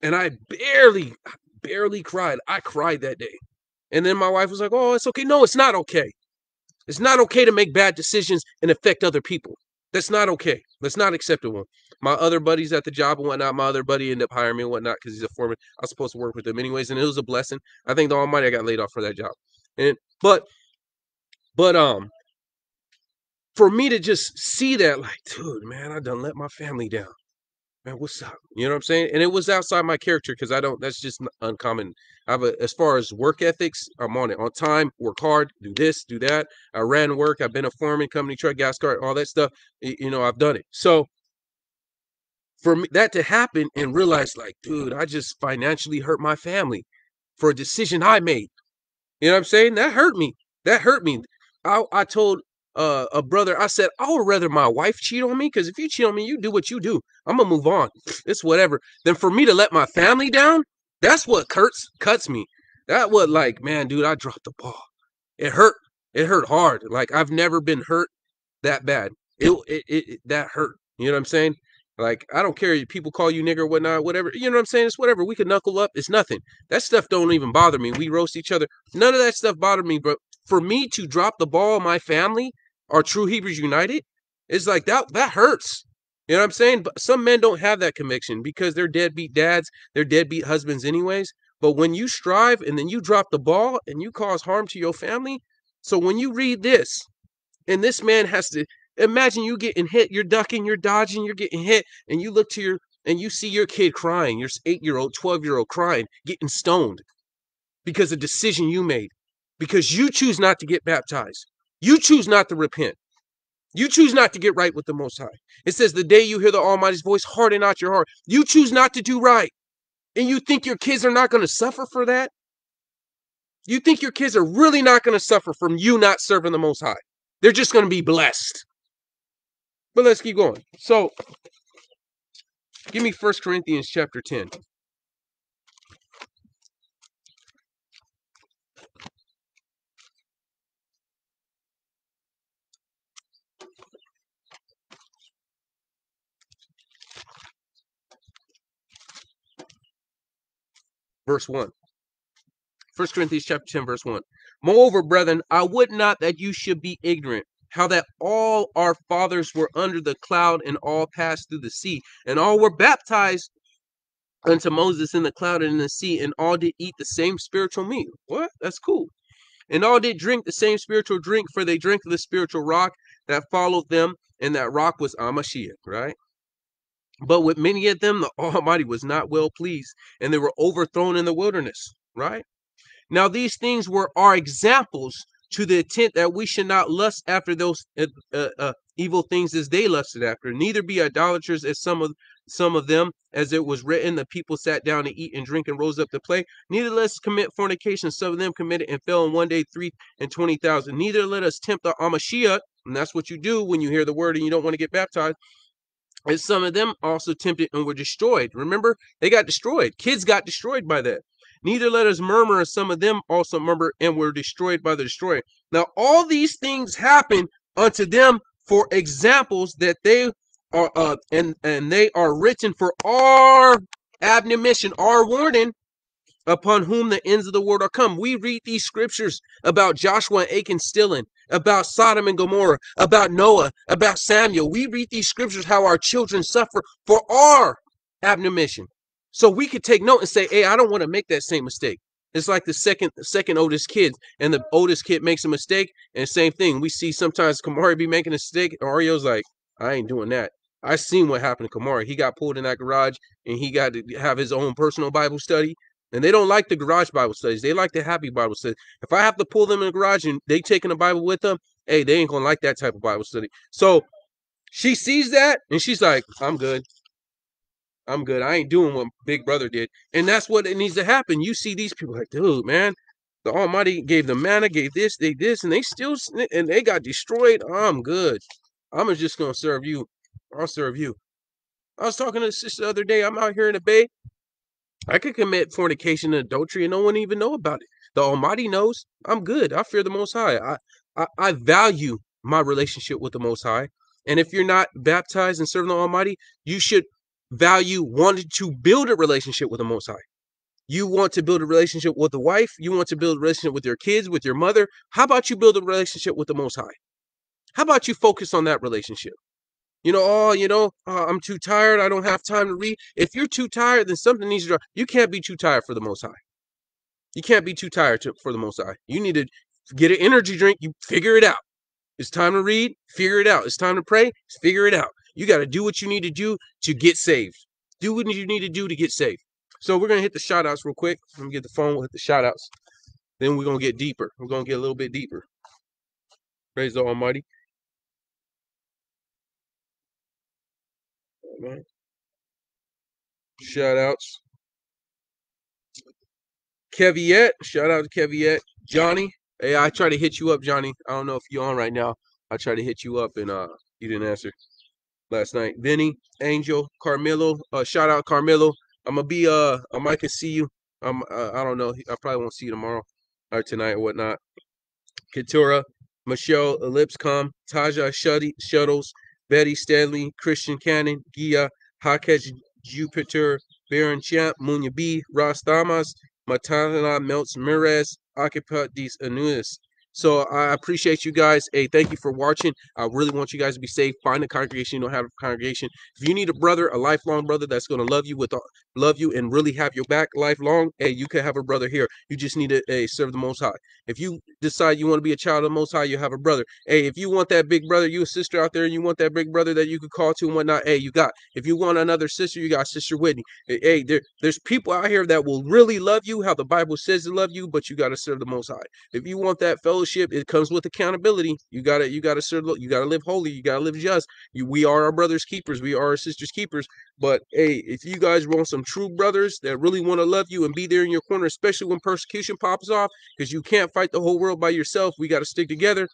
And I barely barely cried. I cried that day. And then my wife was like, "Oh, it's okay." No, it's not okay. It's not okay to make bad decisions and affect other people. That's not okay. That's not acceptable. My other buddies at the job and whatnot, my other buddy ended up hiring me and whatnot because he's a foreman. I was supposed to work with him anyways, and it was a blessing. I think the Almighty I got laid off for that job. And but But um, for me to just see that, like, dude, man, I done let my family down. Man, what's up? You know what I'm saying? And it was outside my character because I don't. That's just uncommon. I have a as far as work ethics, I'm on it. On time, work hard, do this, do that. I ran work. I've been a foreman, company truck, gas cart, all that stuff. You know, I've done it. So for me, that to happen and realize, like, dude, I just financially hurt my family for a decision I made. You know what I'm saying? That hurt me. That hurt me. I I told uh, a brother, I said, I would rather my wife cheat on me because if you cheat on me, you do what you do. I'm gonna move on. It's whatever. Then for me to let my family down, that's what cuts cuts me. That what like, man, dude, I dropped the ball. It hurt. It hurt hard. Like I've never been hurt that bad. It it, it, it that hurt. You know what I'm saying? Like I don't care. People call you nigger, or whatnot, whatever. You know what I'm saying? It's whatever. We can knuckle up. It's nothing. That stuff don't even bother me. We roast each other. None of that stuff bothered me. But for me to drop the ball, my family, our True Hebrews United, it's like that. That hurts. You know what I'm saying? But some men don't have that conviction because they're deadbeat dads. They're deadbeat husbands, anyways. But when you strive and then you drop the ball and you cause harm to your family, so when you read this, and this man has to imagine you getting hit, you're ducking, you're dodging, you're getting hit, and you look to your and you see your kid crying, your eight year old, 12 year old crying, getting stoned because of a decision you made, because you choose not to get baptized. You choose not to repent. You choose not to get right with the Most High. It says, The day you hear the Almighty's voice, harden not your heart. You choose not to do right. And you think your kids are not going to suffer for that? You think your kids are really not going to suffer from you not serving the Most High? They're just going to be blessed. But let's keep going. So, give me First Corinthians chapter 10. Verse 1. 1 Corinthians chapter 10, verse 1. Moreover, brethren, I would not that you should be ignorant, how that all our fathers were under the cloud and all passed through the sea, and all were baptized unto Moses in the cloud and in the sea, and all did eat the same spiritual meat. What? That's cool. And all did drink the same spiritual drink, for they drank of the spiritual rock that followed them, and that rock was Amashiach, right? But with many of them, the Almighty was not well pleased, and they were overthrown in the wilderness, right? Now these things were our examples to the intent that we should not lust after those uh, uh, uh, evil things as they lusted after, neither be idolaters as some of some of them, as it was written, the people sat down to eat and drink and rose up to play. Neither let us commit fornication, some of them committed and fell in one day three and twenty thousand. Neither let us tempt the Amashiach, and that's what you do when you hear the word and you don't want to get baptized. And some of them also tempted and were destroyed. Remember, they got destroyed. Kids got destroyed by that. Neither let us murmur, as some of them also murmur and were destroyed by the destroyer. Now, all these things happen unto them for examples that they are, uh, and and they are written for our admonition, our warning, upon whom the ends of the world are come. We read these scriptures about Joshua and Achan stealing, about Sodom and Gomorrah, about Noah, about Samuel. We read these scriptures how our children suffer for our admonition. So we could take note and say, hey, I don't want to make that same mistake. It's like the second second oldest kid, and the oldest kid makes a mistake, and same thing. We see sometimes Kamari be making a mistake, and Orio's like, I ain't doing that. I seen what happened to Kamari. He got pulled in that garage, and he got to have his own personal Bible study. And they don't like the garage Bible studies. They like the happy Bible studies. If I have to pull them in the garage and they taking the Bible with them, hey, they ain't gonna like that type of Bible study. So she sees that and she's like, I'm good. I'm good. I ain't doing what Big Brother did. And that's what it needs to happen. You see these people like, dude, man, the Almighty gave them manna, gave this, they this, and they still and they got destroyed. I'm good. I'm just gonna serve you. I'll serve you. I was talking to the sister the other day. I'm out here in the bay. I could commit fornication and adultery and no one even know about it. The Almighty knows. I'm good. I fear the Most High. I, I, I value my relationship with the Most High. And if you're not baptized and serving the Almighty, you should value wanting to build a relationship with the Most High. You want to build a relationship with the wife. You want to build a relationship with your kids, with your mother. How about you build a relationship with the Most High? How about you focus on that relationship? You know, oh, you know, uh, I'm too tired. I don't have time to read. If you're too tired, then something needs to. Drop. You can't be too tired for the Most High. You can't be too tired to, for the Most High. You need to get an energy drink, you figure it out. It's time to read, figure it out. It's time to pray, figure it out. You got to do what you need to do to get saved. Do what you need to do to get saved. So we're gonna hit the shout outs real quick. Let me get the phone, we'll hit the shout outs. Then we're gonna get deeper. We're gonna get a little bit deeper. Praise the Almighty. Amen. Shout outs. Keviette, shout out to Keviette. Johnny, hey, I tried to hit you up, Johnny. I don't know if you're on right now. I tried to hit you up and uh you didn't answer last night. Vinny, Angel, Carmelo, uh shout out Carmelo. I'm gonna be uh I might can see you. Um uh, I don't know. I probably won't see you tomorrow or tonight or whatnot. Katura, Michelle Ellipscom, Taja Shuddy, Shuttles, Betty Stanley, Christian Cannon, Gia, Hakesh Jupiter, Baron Champ, Munya B, Ross Damas, Matana Melts Mires, Occupant Dis Anuis. So I appreciate you guys. Hey, thank you for watching. I really want you guys to be safe. Find a congregation. You don't have a congregation. If you need a brother, a lifelong brother that's going to love you with love you and really have your back lifelong, hey, you can have a brother here. You just need to hey, serve the Most High. If you decide you want to be a child of the Most High, you have a brother. Hey, if you want that big brother, you a sister out there, and you want that big brother that you could call to and whatnot, hey, you got. If you want another sister, you got Sister Whitney. Hey, there, there's people out here that will really love you, how the Bible says to love you, but you got to serve the Most High. If you want that fellowship, it comes with accountability. You gotta, you gotta serve. You gotta live holy. You gotta live just. You, we are our brothers' keepers. We are our sisters' keepers. But hey, if you guys want some true brothers that really want to love you and be there in your corner, especially when persecution pops off, because you can't fight the whole world by yourself. We got to stick together.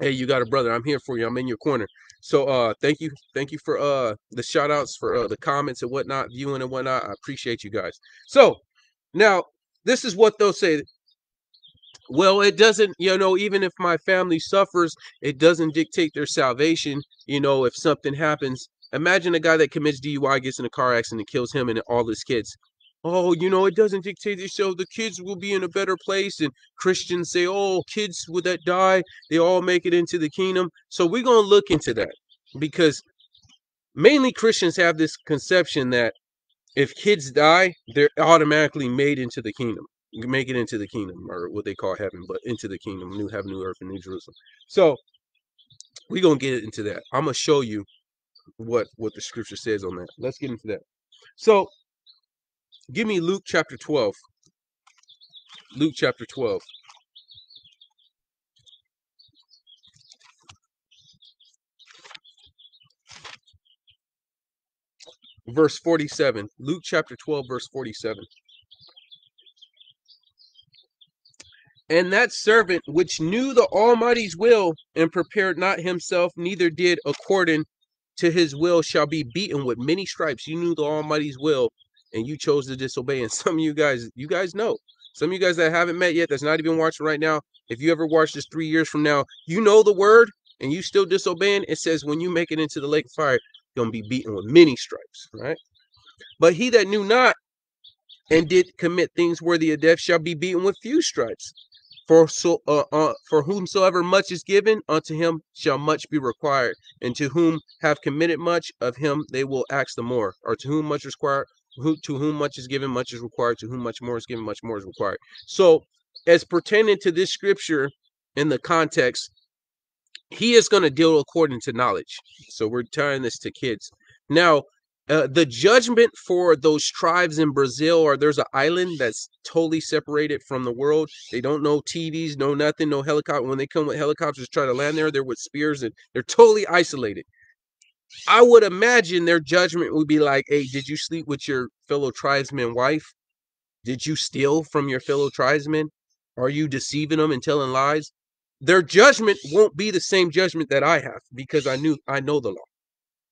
Hey, you got a brother. I'm here for you. I'm in your corner. So uh thank you. Thank you for uh the shout outs for uh, the comments and whatnot, viewing and whatnot. I appreciate you guys. So now this is what they'll say. Well, it doesn't, you know, even if my family suffers, it doesn't dictate their salvation. You know, if something happens, imagine a guy that commits DUI, gets in a car accident, and kills him and all his kids. Oh, you know, it doesn't dictate it. So the kids will be in a better place. And Christians say, oh, kids would that die, they all make it into the kingdom. So we're going to look into that because mainly Christians have this conception that if kids die, they're automatically made into the kingdom make it into the kingdom or what they call heaven, but into the kingdom, new heaven, new earth, and new Jerusalem. So we're gonna get into that. I'm gonna show you what what the scripture says on that. Let's get into that. So give me Luke chapter 12. Luke chapter 12. Verse 47. Luke chapter 12, verse 47. And that servant which knew the Almighty's will and prepared not himself, neither did according to his will, shall be beaten with many stripes. You knew the Almighty's will and you chose to disobey. And some of you guys, you guys know. Some of you guys that haven't met yet, that's not even watching right now, if you ever watch this three years from now, you know the word and you still disobeying. It says, when you make it into the lake of fire, you're going to be beaten with many stripes, right? But he that knew not and did commit things worthy of death shall be beaten with few stripes. For so uh, uh, for whomsoever much is given, unto him shall much be required, and to whom have committed much, of him they will ask the more. Or to whom much is required, who to whom much is given, much is required. To whom much more is given, much more is required. So, as pertaining to this scripture in the context, he is going to deal according to knowledge. So we're telling this to kids. Now, uh, the judgment for those tribes in Brazil, or there's an island that's totally separated from the world. They don't know TVs, no nothing, no helicopter. When they come with helicopters, try to land there, they're with spears and they're totally isolated. I would imagine their judgment would be like, "Hey, did you sleep with your fellow tribesman wife? Did you steal from your fellow tribesmen? Are you deceiving them and telling lies?" Their judgment won't be the same judgment that I have because I knew I know the law.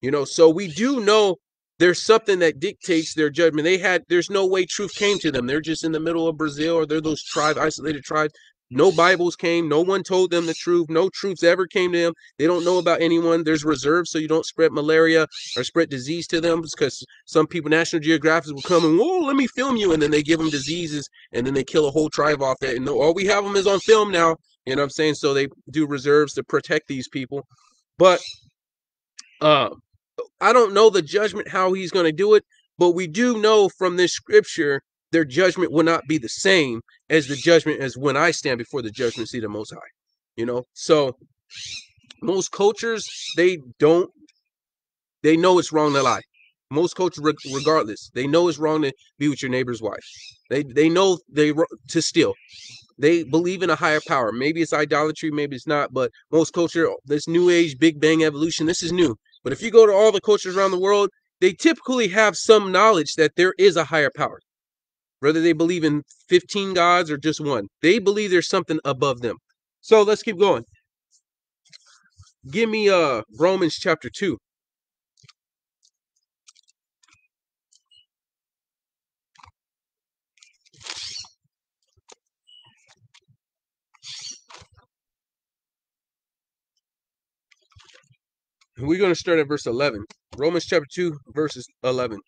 You know, so we do know there's something that dictates their judgment. They had there's no way truth came to them. They're just in the middle of Brazil or they're those tribe isolated tribes. No Bibles came. No one told them the truth. No truths ever came to them. They don't know about anyone. There's reserves so you don't spread malaria or spread disease to them because some people, National Geographic, will come and, whoa, let me film you. And then they give them diseases and then they kill a whole tribe off that. And all we have them is on film now. You know what I'm saying? So they do reserves to protect these people. But uh, I don't know the judgment how he's going to do it, but we do know from this scripture their judgment will not be the same as the judgment as when I stand before the judgment seat of Most High. You know, so most cultures they don't they know it's wrong to lie. Most cultures, regardless, they know it's wrong to be with your neighbor's wife. They they know they to steal. They believe in a higher power. Maybe it's idolatry, maybe it's not. But most culture, this new age, Big Bang evolution, this is new. But if you go to all the cultures around the world, they typically have some knowledge that there is a higher power. Whether they believe in 15 gods or just one, they believe there's something above them. So let's keep going. Give me uh Romans chapter 2. We're going to start at verse 11. Romans chapter 2, verses 11.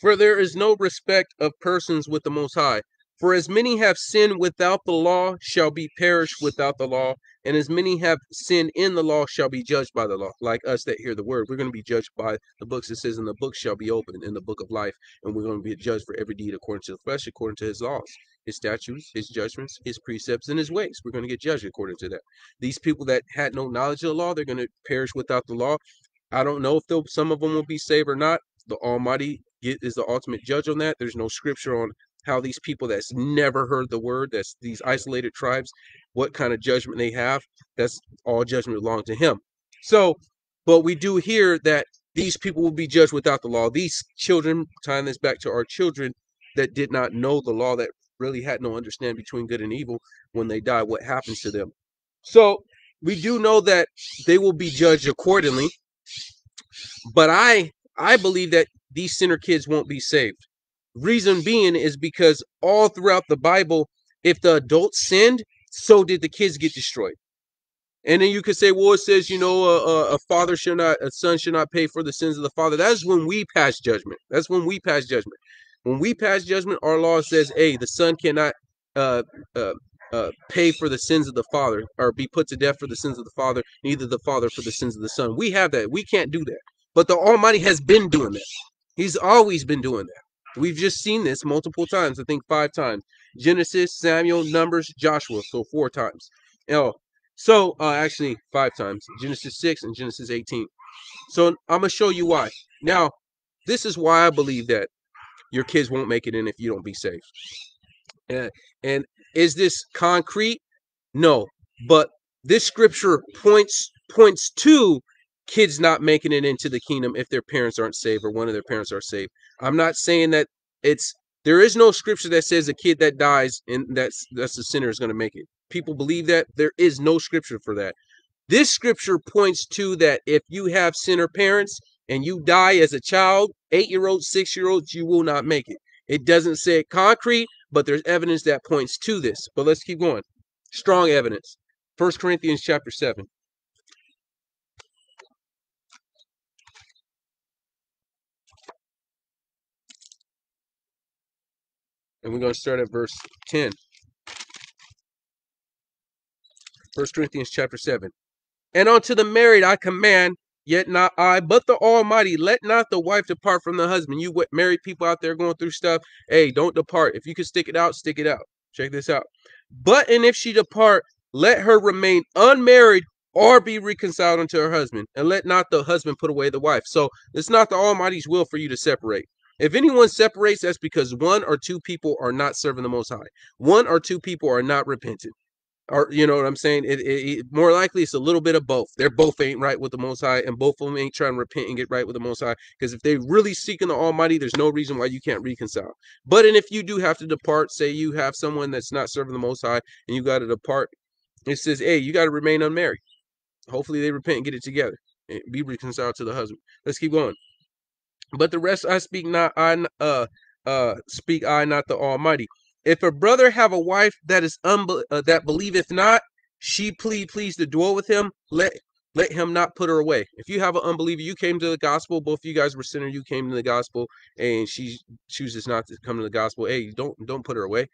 For there is no respect of persons with the Most High. For as many have sinned without the law shall be perished without the law, and as many have sinned in the law shall be judged by the law. Like us that hear the word, we're going to be judged by the books. It says, "And the book shall be opened in the book of life," and we're going to be judged for every deed according to the flesh, according to His laws his statutes, his judgments, his precepts, and his ways. We're going to get judged according to that. These people that had no knowledge of the law, they're going to perish without the law. I don't know if some of them will be saved or not. The Almighty is the ultimate judge on that. There's no scripture on how these people that's never heard the word, that's these isolated tribes, what kind of judgment they have. That's all judgment belong to him. So, but we do hear that these people will be judged without the law. These children, tying this back to our children that did not know the law, that really had no understanding between good and evil when they die, what happens to them. So we do know that they will be judged accordingly. But I I believe that these sinner kids won't be saved. Reason being is because all throughout the Bible, if the adults sinned, so did the kids get destroyed. And then you could say, well, it says, you know, a, a, father should not, a son should not pay for the sins of the father. That's when we pass judgment. That's when we pass judgment. When we pass judgment, our law says, "Hey, the son cannot uh, uh, uh, pay for the sins of the father, or be put to death for the sins of the father, neither the father for the sins of the son." We have that. We can't do that. But the Almighty has been doing that. He's always been doing that. We've just seen this multiple times. I think five times. Genesis, Samuel, Numbers, Joshua. So four times. Oh, so uh, actually five times. Genesis six and Genesis eighteen. So I'm gonna show you why. Now, this is why I believe that your kids won't make it in if you don't be safe. And, and is this concrete? No, but this scripture points points to kids not making it into the kingdom if their parents aren't saved or one of their parents are saved. I'm not saying that it's there is no scripture that says a kid that dies and that's that's the sinner is going to make it. People believe that there is no scripture for that. This scripture points to that if you have sinner parents and you die as a child, eight year old, six year old, you will not make it. It doesn't say concrete, but there's evidence that points to this. But let's keep going. Strong evidence. First Corinthians chapter 7. And we're going to start at verse 10. First Corinthians chapter 7. And unto the married I command Yet not I, but the Almighty. Let not the wife depart from the husband. You married people out there going through stuff. Hey, don't depart. If you can stick it out, stick it out. Check this out. But and if she depart, let her remain unmarried or be reconciled unto her husband, and let not the husband put away the wife. So it's not the Almighty's will for you to separate. If anyone separates, that's because one or two people are not serving the Most High. One or two people are not repentant or you know what I'm saying? It, it, it, more likely it's a little bit of both. They're both ain't right with the Most High, and both of them ain't trying to repent and get right with the Most High. Because if they really seeking the Almighty, there's no reason why you can't reconcile. But and if you do have to depart, say you have someone that's not serving the Most High, and you got to depart, it says, hey, you got to remain unmarried. Hopefully they repent and get it together, and be reconciled to the husband. Let's keep going. But the rest I speak not, I uh uh speak I not the Almighty. If a brother have a wife that is unbe- uh, that believeth not, she plead please to dwell with him. Let let him not put her away. If you have an unbeliever, you came to the gospel. Both of you guys were sinners. You came to the gospel, and she chooses not to come to the gospel. Hey, don't don't put her away.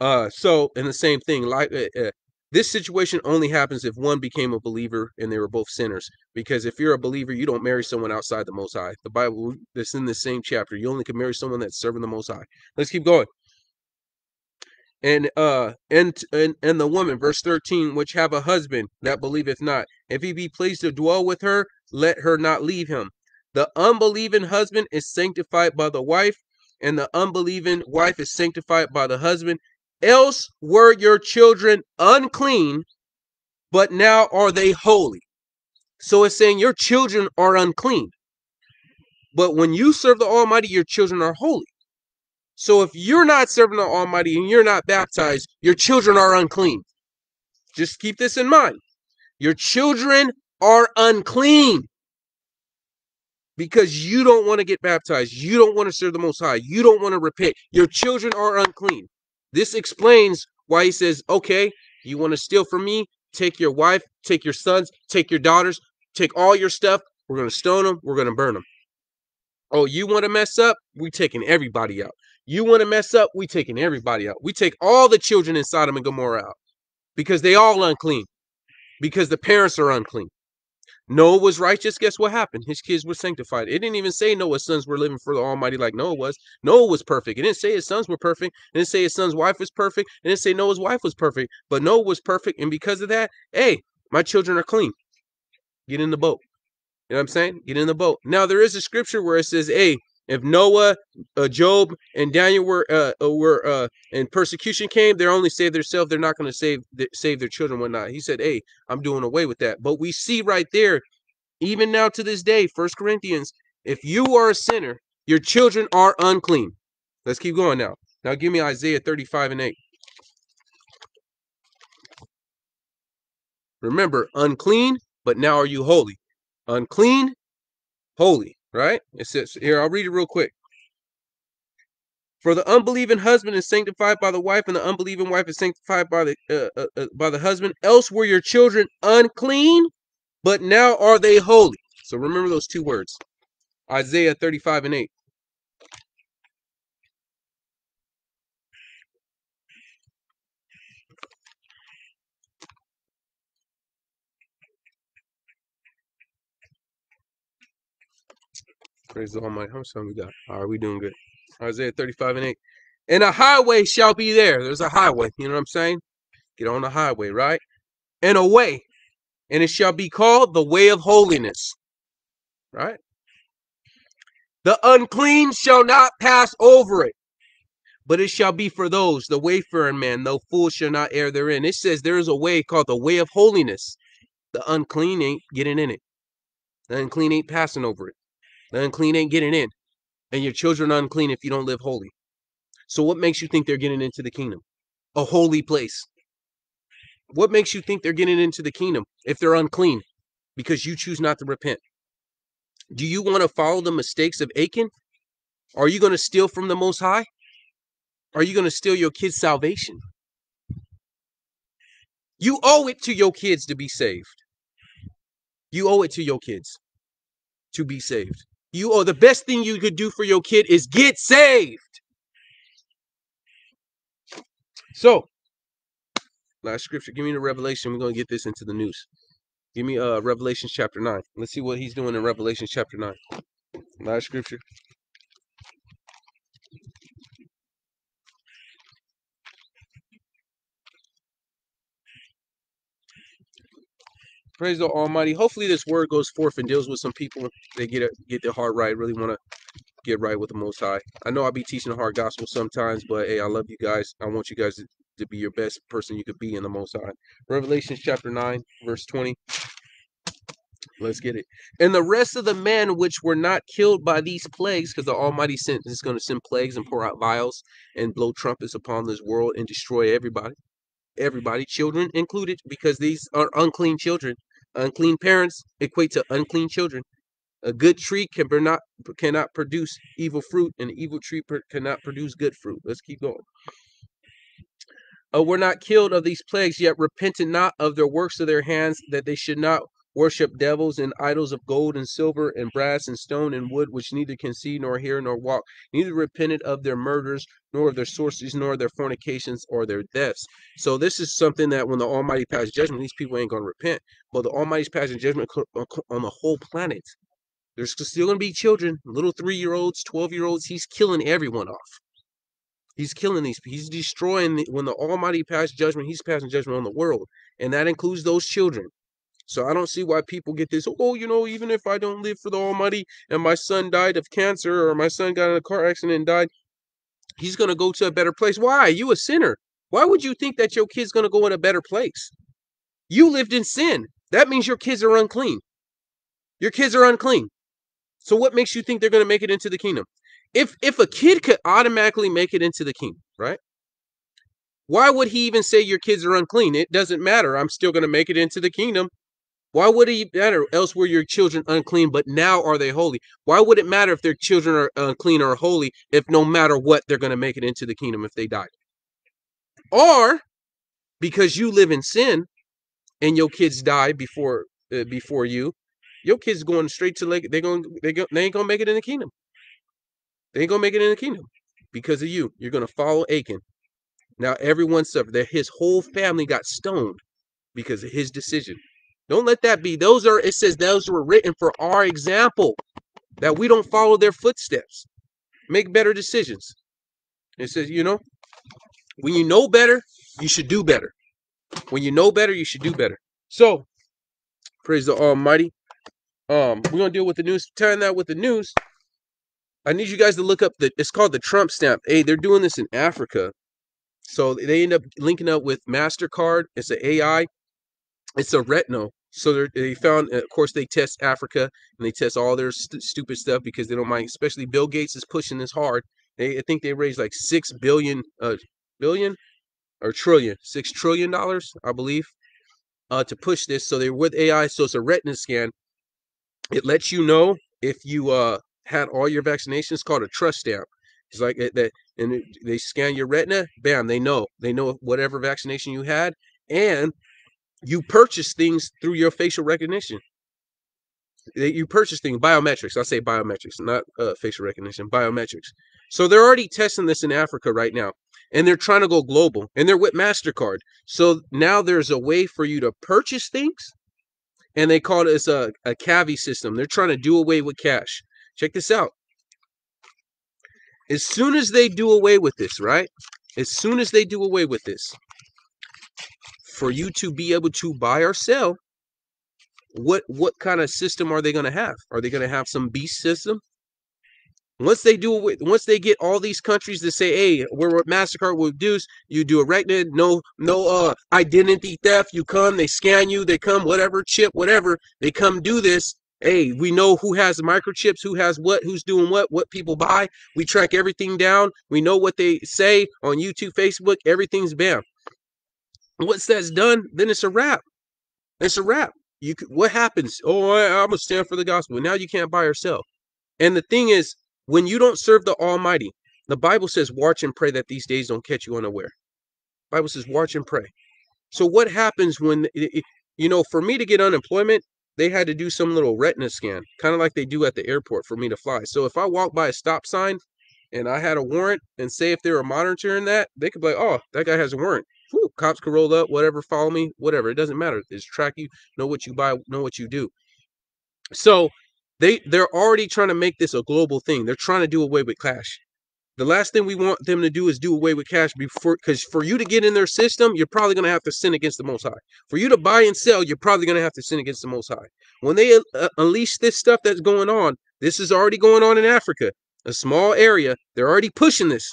Uh, so and the same thing, like uh, This situation only happens if one became a believer and they were both sinners. Because if you're a believer, you don't marry someone outside the Most High. The Bible that's in the same chapter. You only can marry someone that's serving the Most High. Let's keep going. And uh and and and the woman, verse 13, which have a husband that believeth not. If he be pleased to dwell with her, let her not leave him. The unbelieving husband is sanctified by the wife, and the unbelieving wife is sanctified by the husband. Else were your children unclean, but now are they holy. So it's saying your children are unclean. But when you serve the Almighty, your children are holy. So if you're not serving the Almighty and you're not baptized, your children are unclean. Just keep this in mind. Your children are unclean because you don't want to get baptized. You don't want to serve the Most High. You don't want to repent. Your children are unclean. This explains why he says, okay, you want to steal from me? Take your wife, take your sons, take your daughters, take all your stuff. We're going to stone them. We're going to burn them. Oh, you want to mess up? We're taking everybody out. You want to mess up? We taking everybody out. We take all the children in Sodom and Gomorrah out because they all unclean. Because the parents are unclean. Noah was righteous. Guess what happened? His kids were sanctified. It didn't even say Noah's sons were living for the Almighty like Noah was. Noah was perfect. It didn't say his sons were perfect. It didn't say his son's wife was perfect. It didn't say Noah's wife was perfect. But Noah was perfect. And because of that, hey, my children are clean. Get in the boat. You know what I'm saying? Get in the boat. Now, there is a scripture where it says, hey, if Noah, uh, Job, and Daniel were uh, uh were uh, and persecution came, they're only save themselves. They're not going to save save their children, whatnot. He said, "Hey, I'm doing away with that." But we see right there, even now to this day, First Corinthians, if you are a sinner, your children are unclean. Let's keep going now. Now, give me Isaiah 35 and 8. Remember, unclean, but now are you holy? Unclean, holy right? It says here, I'll read it real quick. For the unbelieving husband is sanctified by the wife, and the unbelieving wife is sanctified by the uh, uh, uh, by the husband. Else were your children unclean, but now are they holy. So remember those two words. Isaiah 35 and 8. Praise the Almighty. How much time we got? Right, we doing good. Isaiah 35 and 8. And a highway shall be there. There's a highway. You know what I'm saying? Get on the highway, right? And a way. And it shall be called the way of holiness. Right? The unclean shall not pass over it, but it shall be for those, the wayfaring man, no fool shall not err therein. It says there is a way called the way of holiness. The unclean ain't getting in it. The unclean ain't passing over it. The unclean ain't getting in. And your children are unclean if you don't live holy. So what makes you think they're getting into the kingdom? A holy place. What makes you think they're getting into the kingdom if they're unclean? Because you choose not to repent. Do you want to follow the mistakes of Achan? Are you going to steal from the Most High? Are you going to steal your kids' salvation? You owe it to your kids to be saved. You owe it to your kids to be saved. You or the best thing you could do for your kid is get saved. So, last scripture. Give me the Revelation. We're gonna get this into the news. Give me uh Revelation chapter nine. Let's see what he's doing in Revelation chapter nine. Last scripture. Praise the Almighty. Hopefully, this word goes forth and deals with some people. They get it, get their heart right. Really want to get right with the Most High. I know I'll be teaching the hard gospel sometimes, but hey, I love you guys. I want you guys to, to be your best person you could be in the Most High. Revelation chapter nine, verse twenty. Let's get it. And the rest of the men which were not killed by these plagues, because the Almighty sent is going to send plagues and pour out vials and blow trumpets upon this world and destroy everybody everybody, children included, because these are unclean children. Unclean parents equate to unclean children. A good tree can not cannot produce evil fruit, and an evil tree cannot produce good fruit. Let's keep going. Uh, were not killed of these plagues, yet repented not of their works of their hands, that they should not worship devils and idols of gold and silver and brass and stone and wood, which neither can see nor hear nor walk, neither repented of their murders, nor of their sorceries, nor their fornications or their deaths. So this is something that when the Almighty passes judgment, these people ain't gonna repent. But the Almighty's passing judgment uh, on the whole planet. There's still gonna be children, little three-year-olds, twelve-year-olds. He's killing everyone off. He's killing these. He's destroying. The, when the Almighty passes judgment, He's passing judgment on the world, and that includes those children. So I don't see why people get this. Oh, you know, even if I don't live for the Almighty, and my son died of cancer, or my son got in a car accident and died, he's gonna go to a better place. Why? You a sinner? Why would you think that your kid's gonna go in a better place? You lived in sin. That means your kids are unclean. Your kids are unclean. So what makes you think they're gonna make it into the kingdom? if if a kid could automatically make it into the kingdom, right? Why would he even say your kids are unclean? It doesn't matter. I'm still going to make it into the kingdom. Why would it matter? Else were your children unclean, but now are they holy? Why would it matter if their children are unclean or holy if no matter what they're going to make it into the kingdom if they die? Or because you live in sin and your kids die before uh, before you, your kids going straight to they're going they go they ain't gonna make it in the kingdom. They ain't gonna make it in the kingdom because of you. You're gonna follow Achan. Now everyone suffered. His whole family got stoned because of his decision. Don't let that be. Those are it says those were written for our example that we don't follow their footsteps. Make better decisions. It says, you know, when you know better, you should do better. When you know better, you should do better. So, praise the Almighty. Um, we're gonna deal with the news. Turn that with the news. I need you guys to look up the. It's called the Trust stamp. Hey, they're doing this in Africa, so they end up linking up with Mastercard. It's an AI. It's a retinal. So they found, of course, they test Africa and they test all their st stupid stuff because they don't mind. Especially Bill Gates is pushing this hard. They, I think they raised like six billion, uh, billion or trillion, six trillion dollars, I believe, uh, to push this. So they're with AI. So it's a retina scan. It lets you know if you uh had all your vaccinations called a trust stamp. It's like that, and they scan your retina. Bam, they know. They know whatever vaccination you had, and you purchase things through your facial recognition. You purchase things biometrics. I say biometrics, not uh, facial recognition. Biometrics. So they're already testing this in Africa right now, and they're trying to go global, and they're with Mastercard. So now there's a way for you to purchase things, and they call it as a a CAVI system. They're trying to do away with cash. Check this out. As soon as they do away with this, right? As soon as they do away with this, for you to be able to buy or sell, what what kind of system are they going to have? Are they going to have some beast system? Once they do it, once they get all these countries to say, "Hey, we're what Mastercard will do," you do a retina, no, no uh, identity theft. You come, they scan you, they come, whatever chip, whatever, they come do this hey, we know who has microchips, who has what, who's doing what, what people buy. We track everything down. We know what they say on YouTube, Facebook, everything's bam. Once that's done, then it's a wrap. It's a wrap. You what happens? Oh, I, I'm gonna stand for the gospel. Now you can't buy or sell. And the thing is, when you don't serve the Almighty, the Bible says, "Watch and pray that these days don't catch you unaware." Bible says, "Watch and pray." So what happens when you know? For me to get unemployment, they had to do some little retina scan, kind of like they do at the airport for me to fly. So if I walk by a stop sign and I had a warrant and say if they were monitoring that, they could be like, oh, that guy has a warrant. Whew, cops can roll up, whatever, follow me, whatever. It doesn't matter. It's track you, know what you buy, know what you do. So they they're already trying to make this a global thing. They're trying to do away with cash. The last thing we want them to do is do away with cash before, because for you to get in their system, you're probably going to have to sin against the Most High. For you to buy and sell, you're probably going to have to sin against the Most High. When they uh, unleash this stuff that's going on, this is already going on in Africa, a small area. They're already pushing this,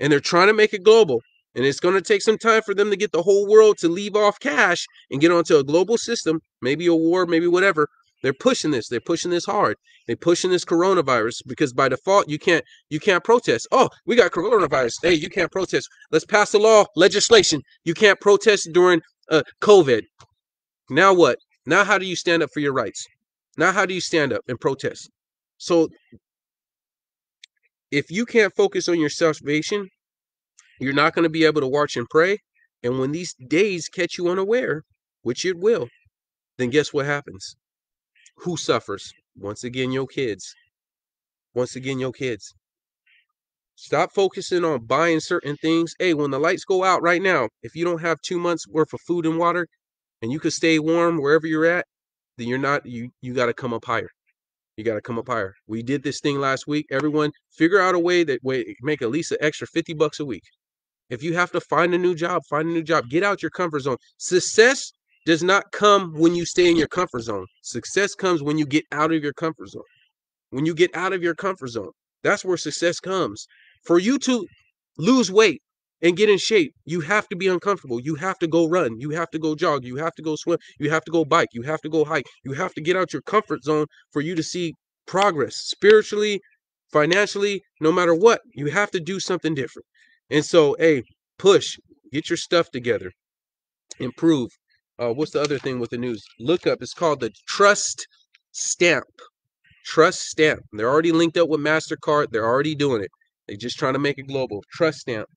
and they're trying to make it global. And it's going to take some time for them to get the whole world to leave off cash and get onto a global system, maybe a war, maybe whatever. They're pushing this. They're pushing this hard. They're pushing this coronavirus because by default you can't you can't protest. Oh, we got coronavirus. Hey, you can't protest. Let's pass a law, legislation. You can't protest during uh, COVID. Now what? Now how do you stand up for your rights? Now how do you stand up and protest? So if you can't focus on your salvation, you're not going to be able to watch and pray. And when these days catch you unaware, which it will, then guess what happens? Who suffers? Once again, your kids. Once again, your kids. Stop focusing on buying certain things. Hey, when the lights go out right now, if you don't have two months worth of food and water and you can stay warm wherever you're at, then you're not you you got to come up higher. You got to come up higher. We did this thing last week. Everyone figure out a way that way make at least an extra 50 bucks a week. If you have to find a new job, find a new job. Get out your comfort zone. Success does not come when you stay in your comfort zone. Success comes when you get out of your comfort zone. When you get out of your comfort zone, that's where success comes. For you to lose weight and get in shape, you have to be uncomfortable. You have to go run. You have to go jog. You have to go swim. You have to go bike. You have to go hike. You have to get out your comfort zone for you to see progress spiritually, financially, no matter what. You have to do something different. And so, hey, push, get your stuff together, improve. Uh, what's the other thing with the news? Look up. It's called the Trust Stamp. Trust Stamp. They're already linked up with MasterCard. They're already doing it. They're just trying to make it global. Trust Stamp.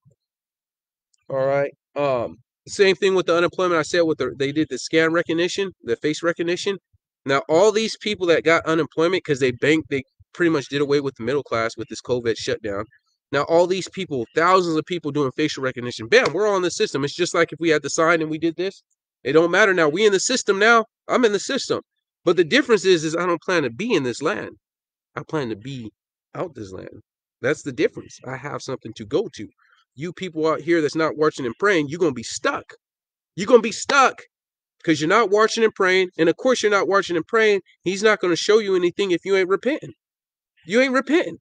All right. Um, same thing with the unemployment. I said with the they did the scan recognition, the face recognition. Now all these people that got unemployment because they bank they pretty much did away with the middle class with this COVID shutdown. Now all these people, thousands of people doing facial recognition, bam, we're all in the system. It's just like if we had the sign and we did this. It don't matter now. We in the system now. I'm in the system. But the difference is, is I don't plan to be in this land. I plan to be out this land. That's the difference. I have something to go to. You people out here that's not watching and praying, you're gonna be stuck. You're gonna be stuck because you're not watching and praying. And of course, you're not watching and praying. He's not gonna show you anything if you ain't repenting. You ain't repenting.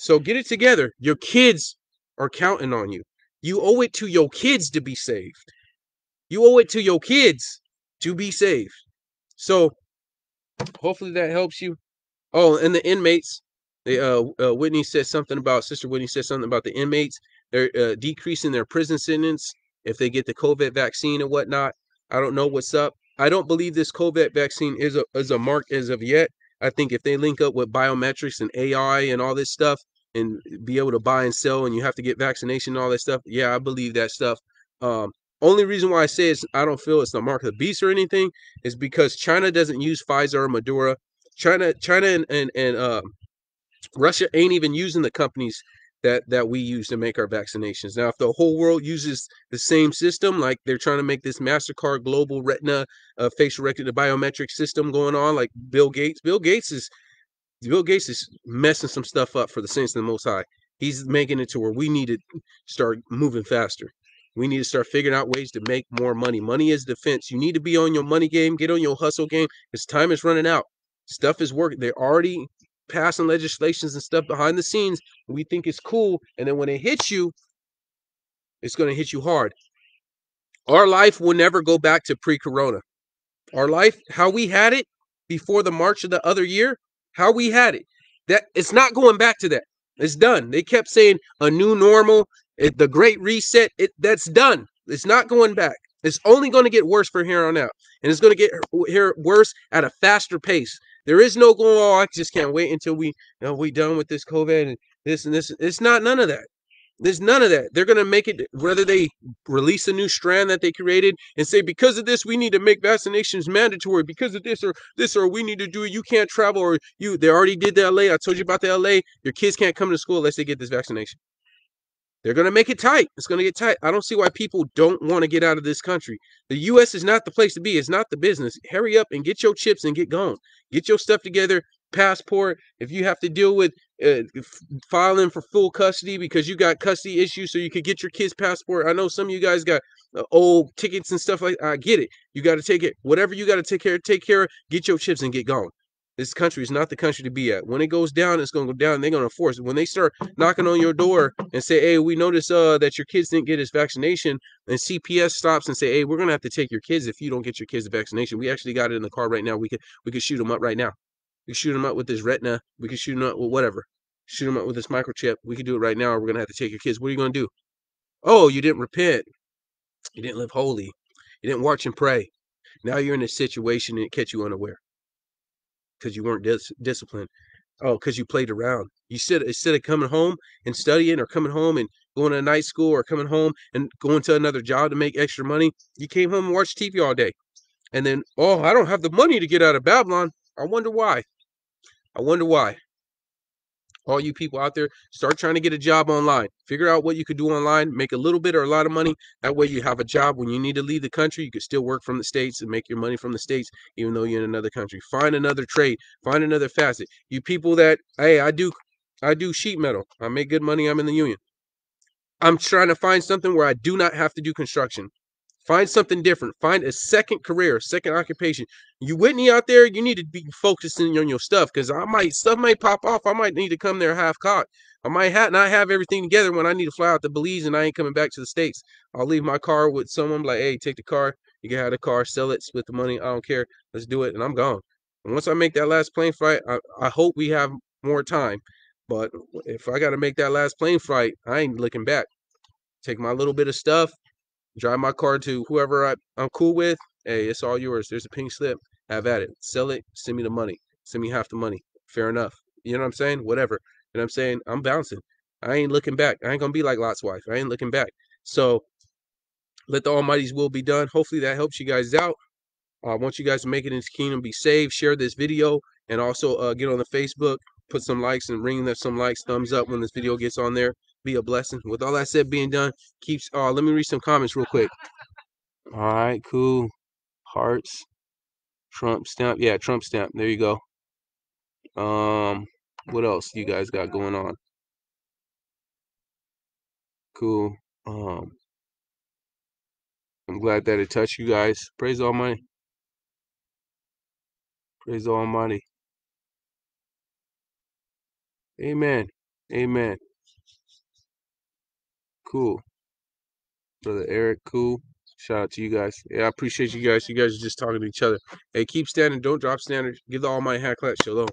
So get it together. Your kids are counting on you. You owe it to your kids to be saved. You owe it to your kids to be saved. So hopefully that helps you. Oh, and the inmates. They, uh, uh, Whitney said something about Sister Whitney said something about the inmates. They're uh, decreasing their prison sentence if they get the COVID vaccine and whatnot. I don't know what's up. I don't believe this COVID vaccine is a is a mark as of yet. I think if they link up with biometrics and AI and all this stuff, and be able to buy and sell and you have to get vaccination and all that stuff. Yeah, I believe that stuff. Um, only reason why I say it's I don't feel it's the mark of the beast or anything is because China doesn't use Pfizer or Moderna. China, China and and, and uh, Russia ain't even using the companies that that we use to make our vaccinations. Now, if the whole world uses the same system, like they're trying to make this Mastercard global Retina uh, facial recognition biometric system going on, like Bill Gates. Bill Gates is Bill Gates is messing some stuff up for the saints of the Most High. He's making it to where we need to start moving faster. We need to start figuring out ways to make more money. Money is defense. You need to be on your money game, get on your hustle game, because time is running out. Stuff is working. They're already passing legislations and stuff behind the scenes. We think it's cool, and then when it hits you, it's going to hit you hard. Our life will never go back to pre-corona. Our life, how we had it before the March of the other year, how we had it. That it's not going back to that. It's done. They kept saying a new normal, it, the great reset. It that's done. It's not going back. It's only going to get worse from here on out, and it's going to get here worse at a faster pace. There is no going. Oh, I just can't wait until we, you know, we done with this COVID and this and this. It's not none of that. There's none of that. They're going to make it, whether they release a new strand that they created and say, because of this, we need to make vaccinations mandatory. Because of this or this, or we need to do it. You can't travel, or you, they already did the LA. I told you about the LA. Your kids can't come to school unless they get this vaccination. They're going to make it tight. It's going to get tight. I don't see why people don't want to get out of this country. The U.S. is not the place to be. It's not the business. Hurry up and get your chips and get going. Get your stuff together. Passport. If you have to deal with uh, filing for full custody because you got custody issues, so you could get your kid's passport. I know some of you guys got uh, old tickets and stuff like. I get it. You got to take it. Whatever you got to take care. Take care. Of, get your chips and get going. This country is not the country to be at. When it goes down, it's going to go down. they're going to force it. When they start knocking on your door and say, "Hey, we notice uh, that your kids didn't get his vaccination," and CPS stops and say, "Hey, we're going to have to take your kids if you don't get your kids the vaccination." We actually got it in the car right now. We could we could shoot them up right now. We shoot them up with this retina. We could shoot them up with whatever. Shoot them up with this microchip. We could do it right now. Or we're going to have to take your kids. What are you going to do? Oh, you didn't repent. You didn't live holy. You didn't watch and pray. Now you're in a situation and it catch you unaware because you weren't dis- disciplined. Oh, because you played around. You said instead of coming home and studying, or coming home and going to night school, or coming home and going to another job to make extra money, you came home and watched TV all day. And then, oh, I don't have the money to get out of Babylon. I wonder why. I wonder why. All you people out there, start trying to get a job online. Figure out what you could do online, make a little bit or a lot of money. That way you have a job when you need to leave the country. You can still work from the States and make your money from the States, even though you're in another country. Find another trade, find another facet. You people that, hey, I do I do sheet metal. I make good money. I'm in the union. I'm trying to find something where I do not have to do construction. Find something different. Find a second career, second occupation. You Whitney out there, you need to be focusing on your stuff because I might stuff might pop off. I might need to come there half cocked. I might ha- not have everything together when I need to fly out to Belize and I ain't coming back to the states. I'll leave my car with someone like, hey, take the car. You can have the car, sell it, split the money. I don't care. Let's do it, and I'm gone. And once I make that last plane flight, I, I hope we have more time. But if I got to make that last plane flight, I ain't looking back. Take my little bit of stuff, drive my car to whoever I, I'm cool with. Hey, it's all yours. There's a pink slip. Have at it. Sell it. Send me the money. Send me half the money. Fair enough. You know what I'm saying? Whatever. What I'm saying? I'm bouncing. I ain't looking back. I ain't gonna be like Lot's wife. I ain't looking back. So let the Almighty's will be done. Hopefully that helps you guys out. I want you guys to make it into kingdom, be saved, share this video, and also uh, get on the Facebook, put some likes and ring them some likes, thumbs up when this video gets on there. Be a blessing. With all that said being done, keeps. Uh, let me read some comments real quick. All right, cool. Hearts, Trust stamp. Yeah, Trust stamp. There you go. Um, what else you guys got going on? Cool. Um, I'm glad that it touched you guys. Praise Almighty. Praise Almighty. Amen. Amen. Cool. Brother Eric, cool. Shout out to you guys. Yeah, I appreciate you guys. You guys are just talking to each other. Hey, keep standing. Don't drop standard. Give the all Almighty hand clap. Shalom.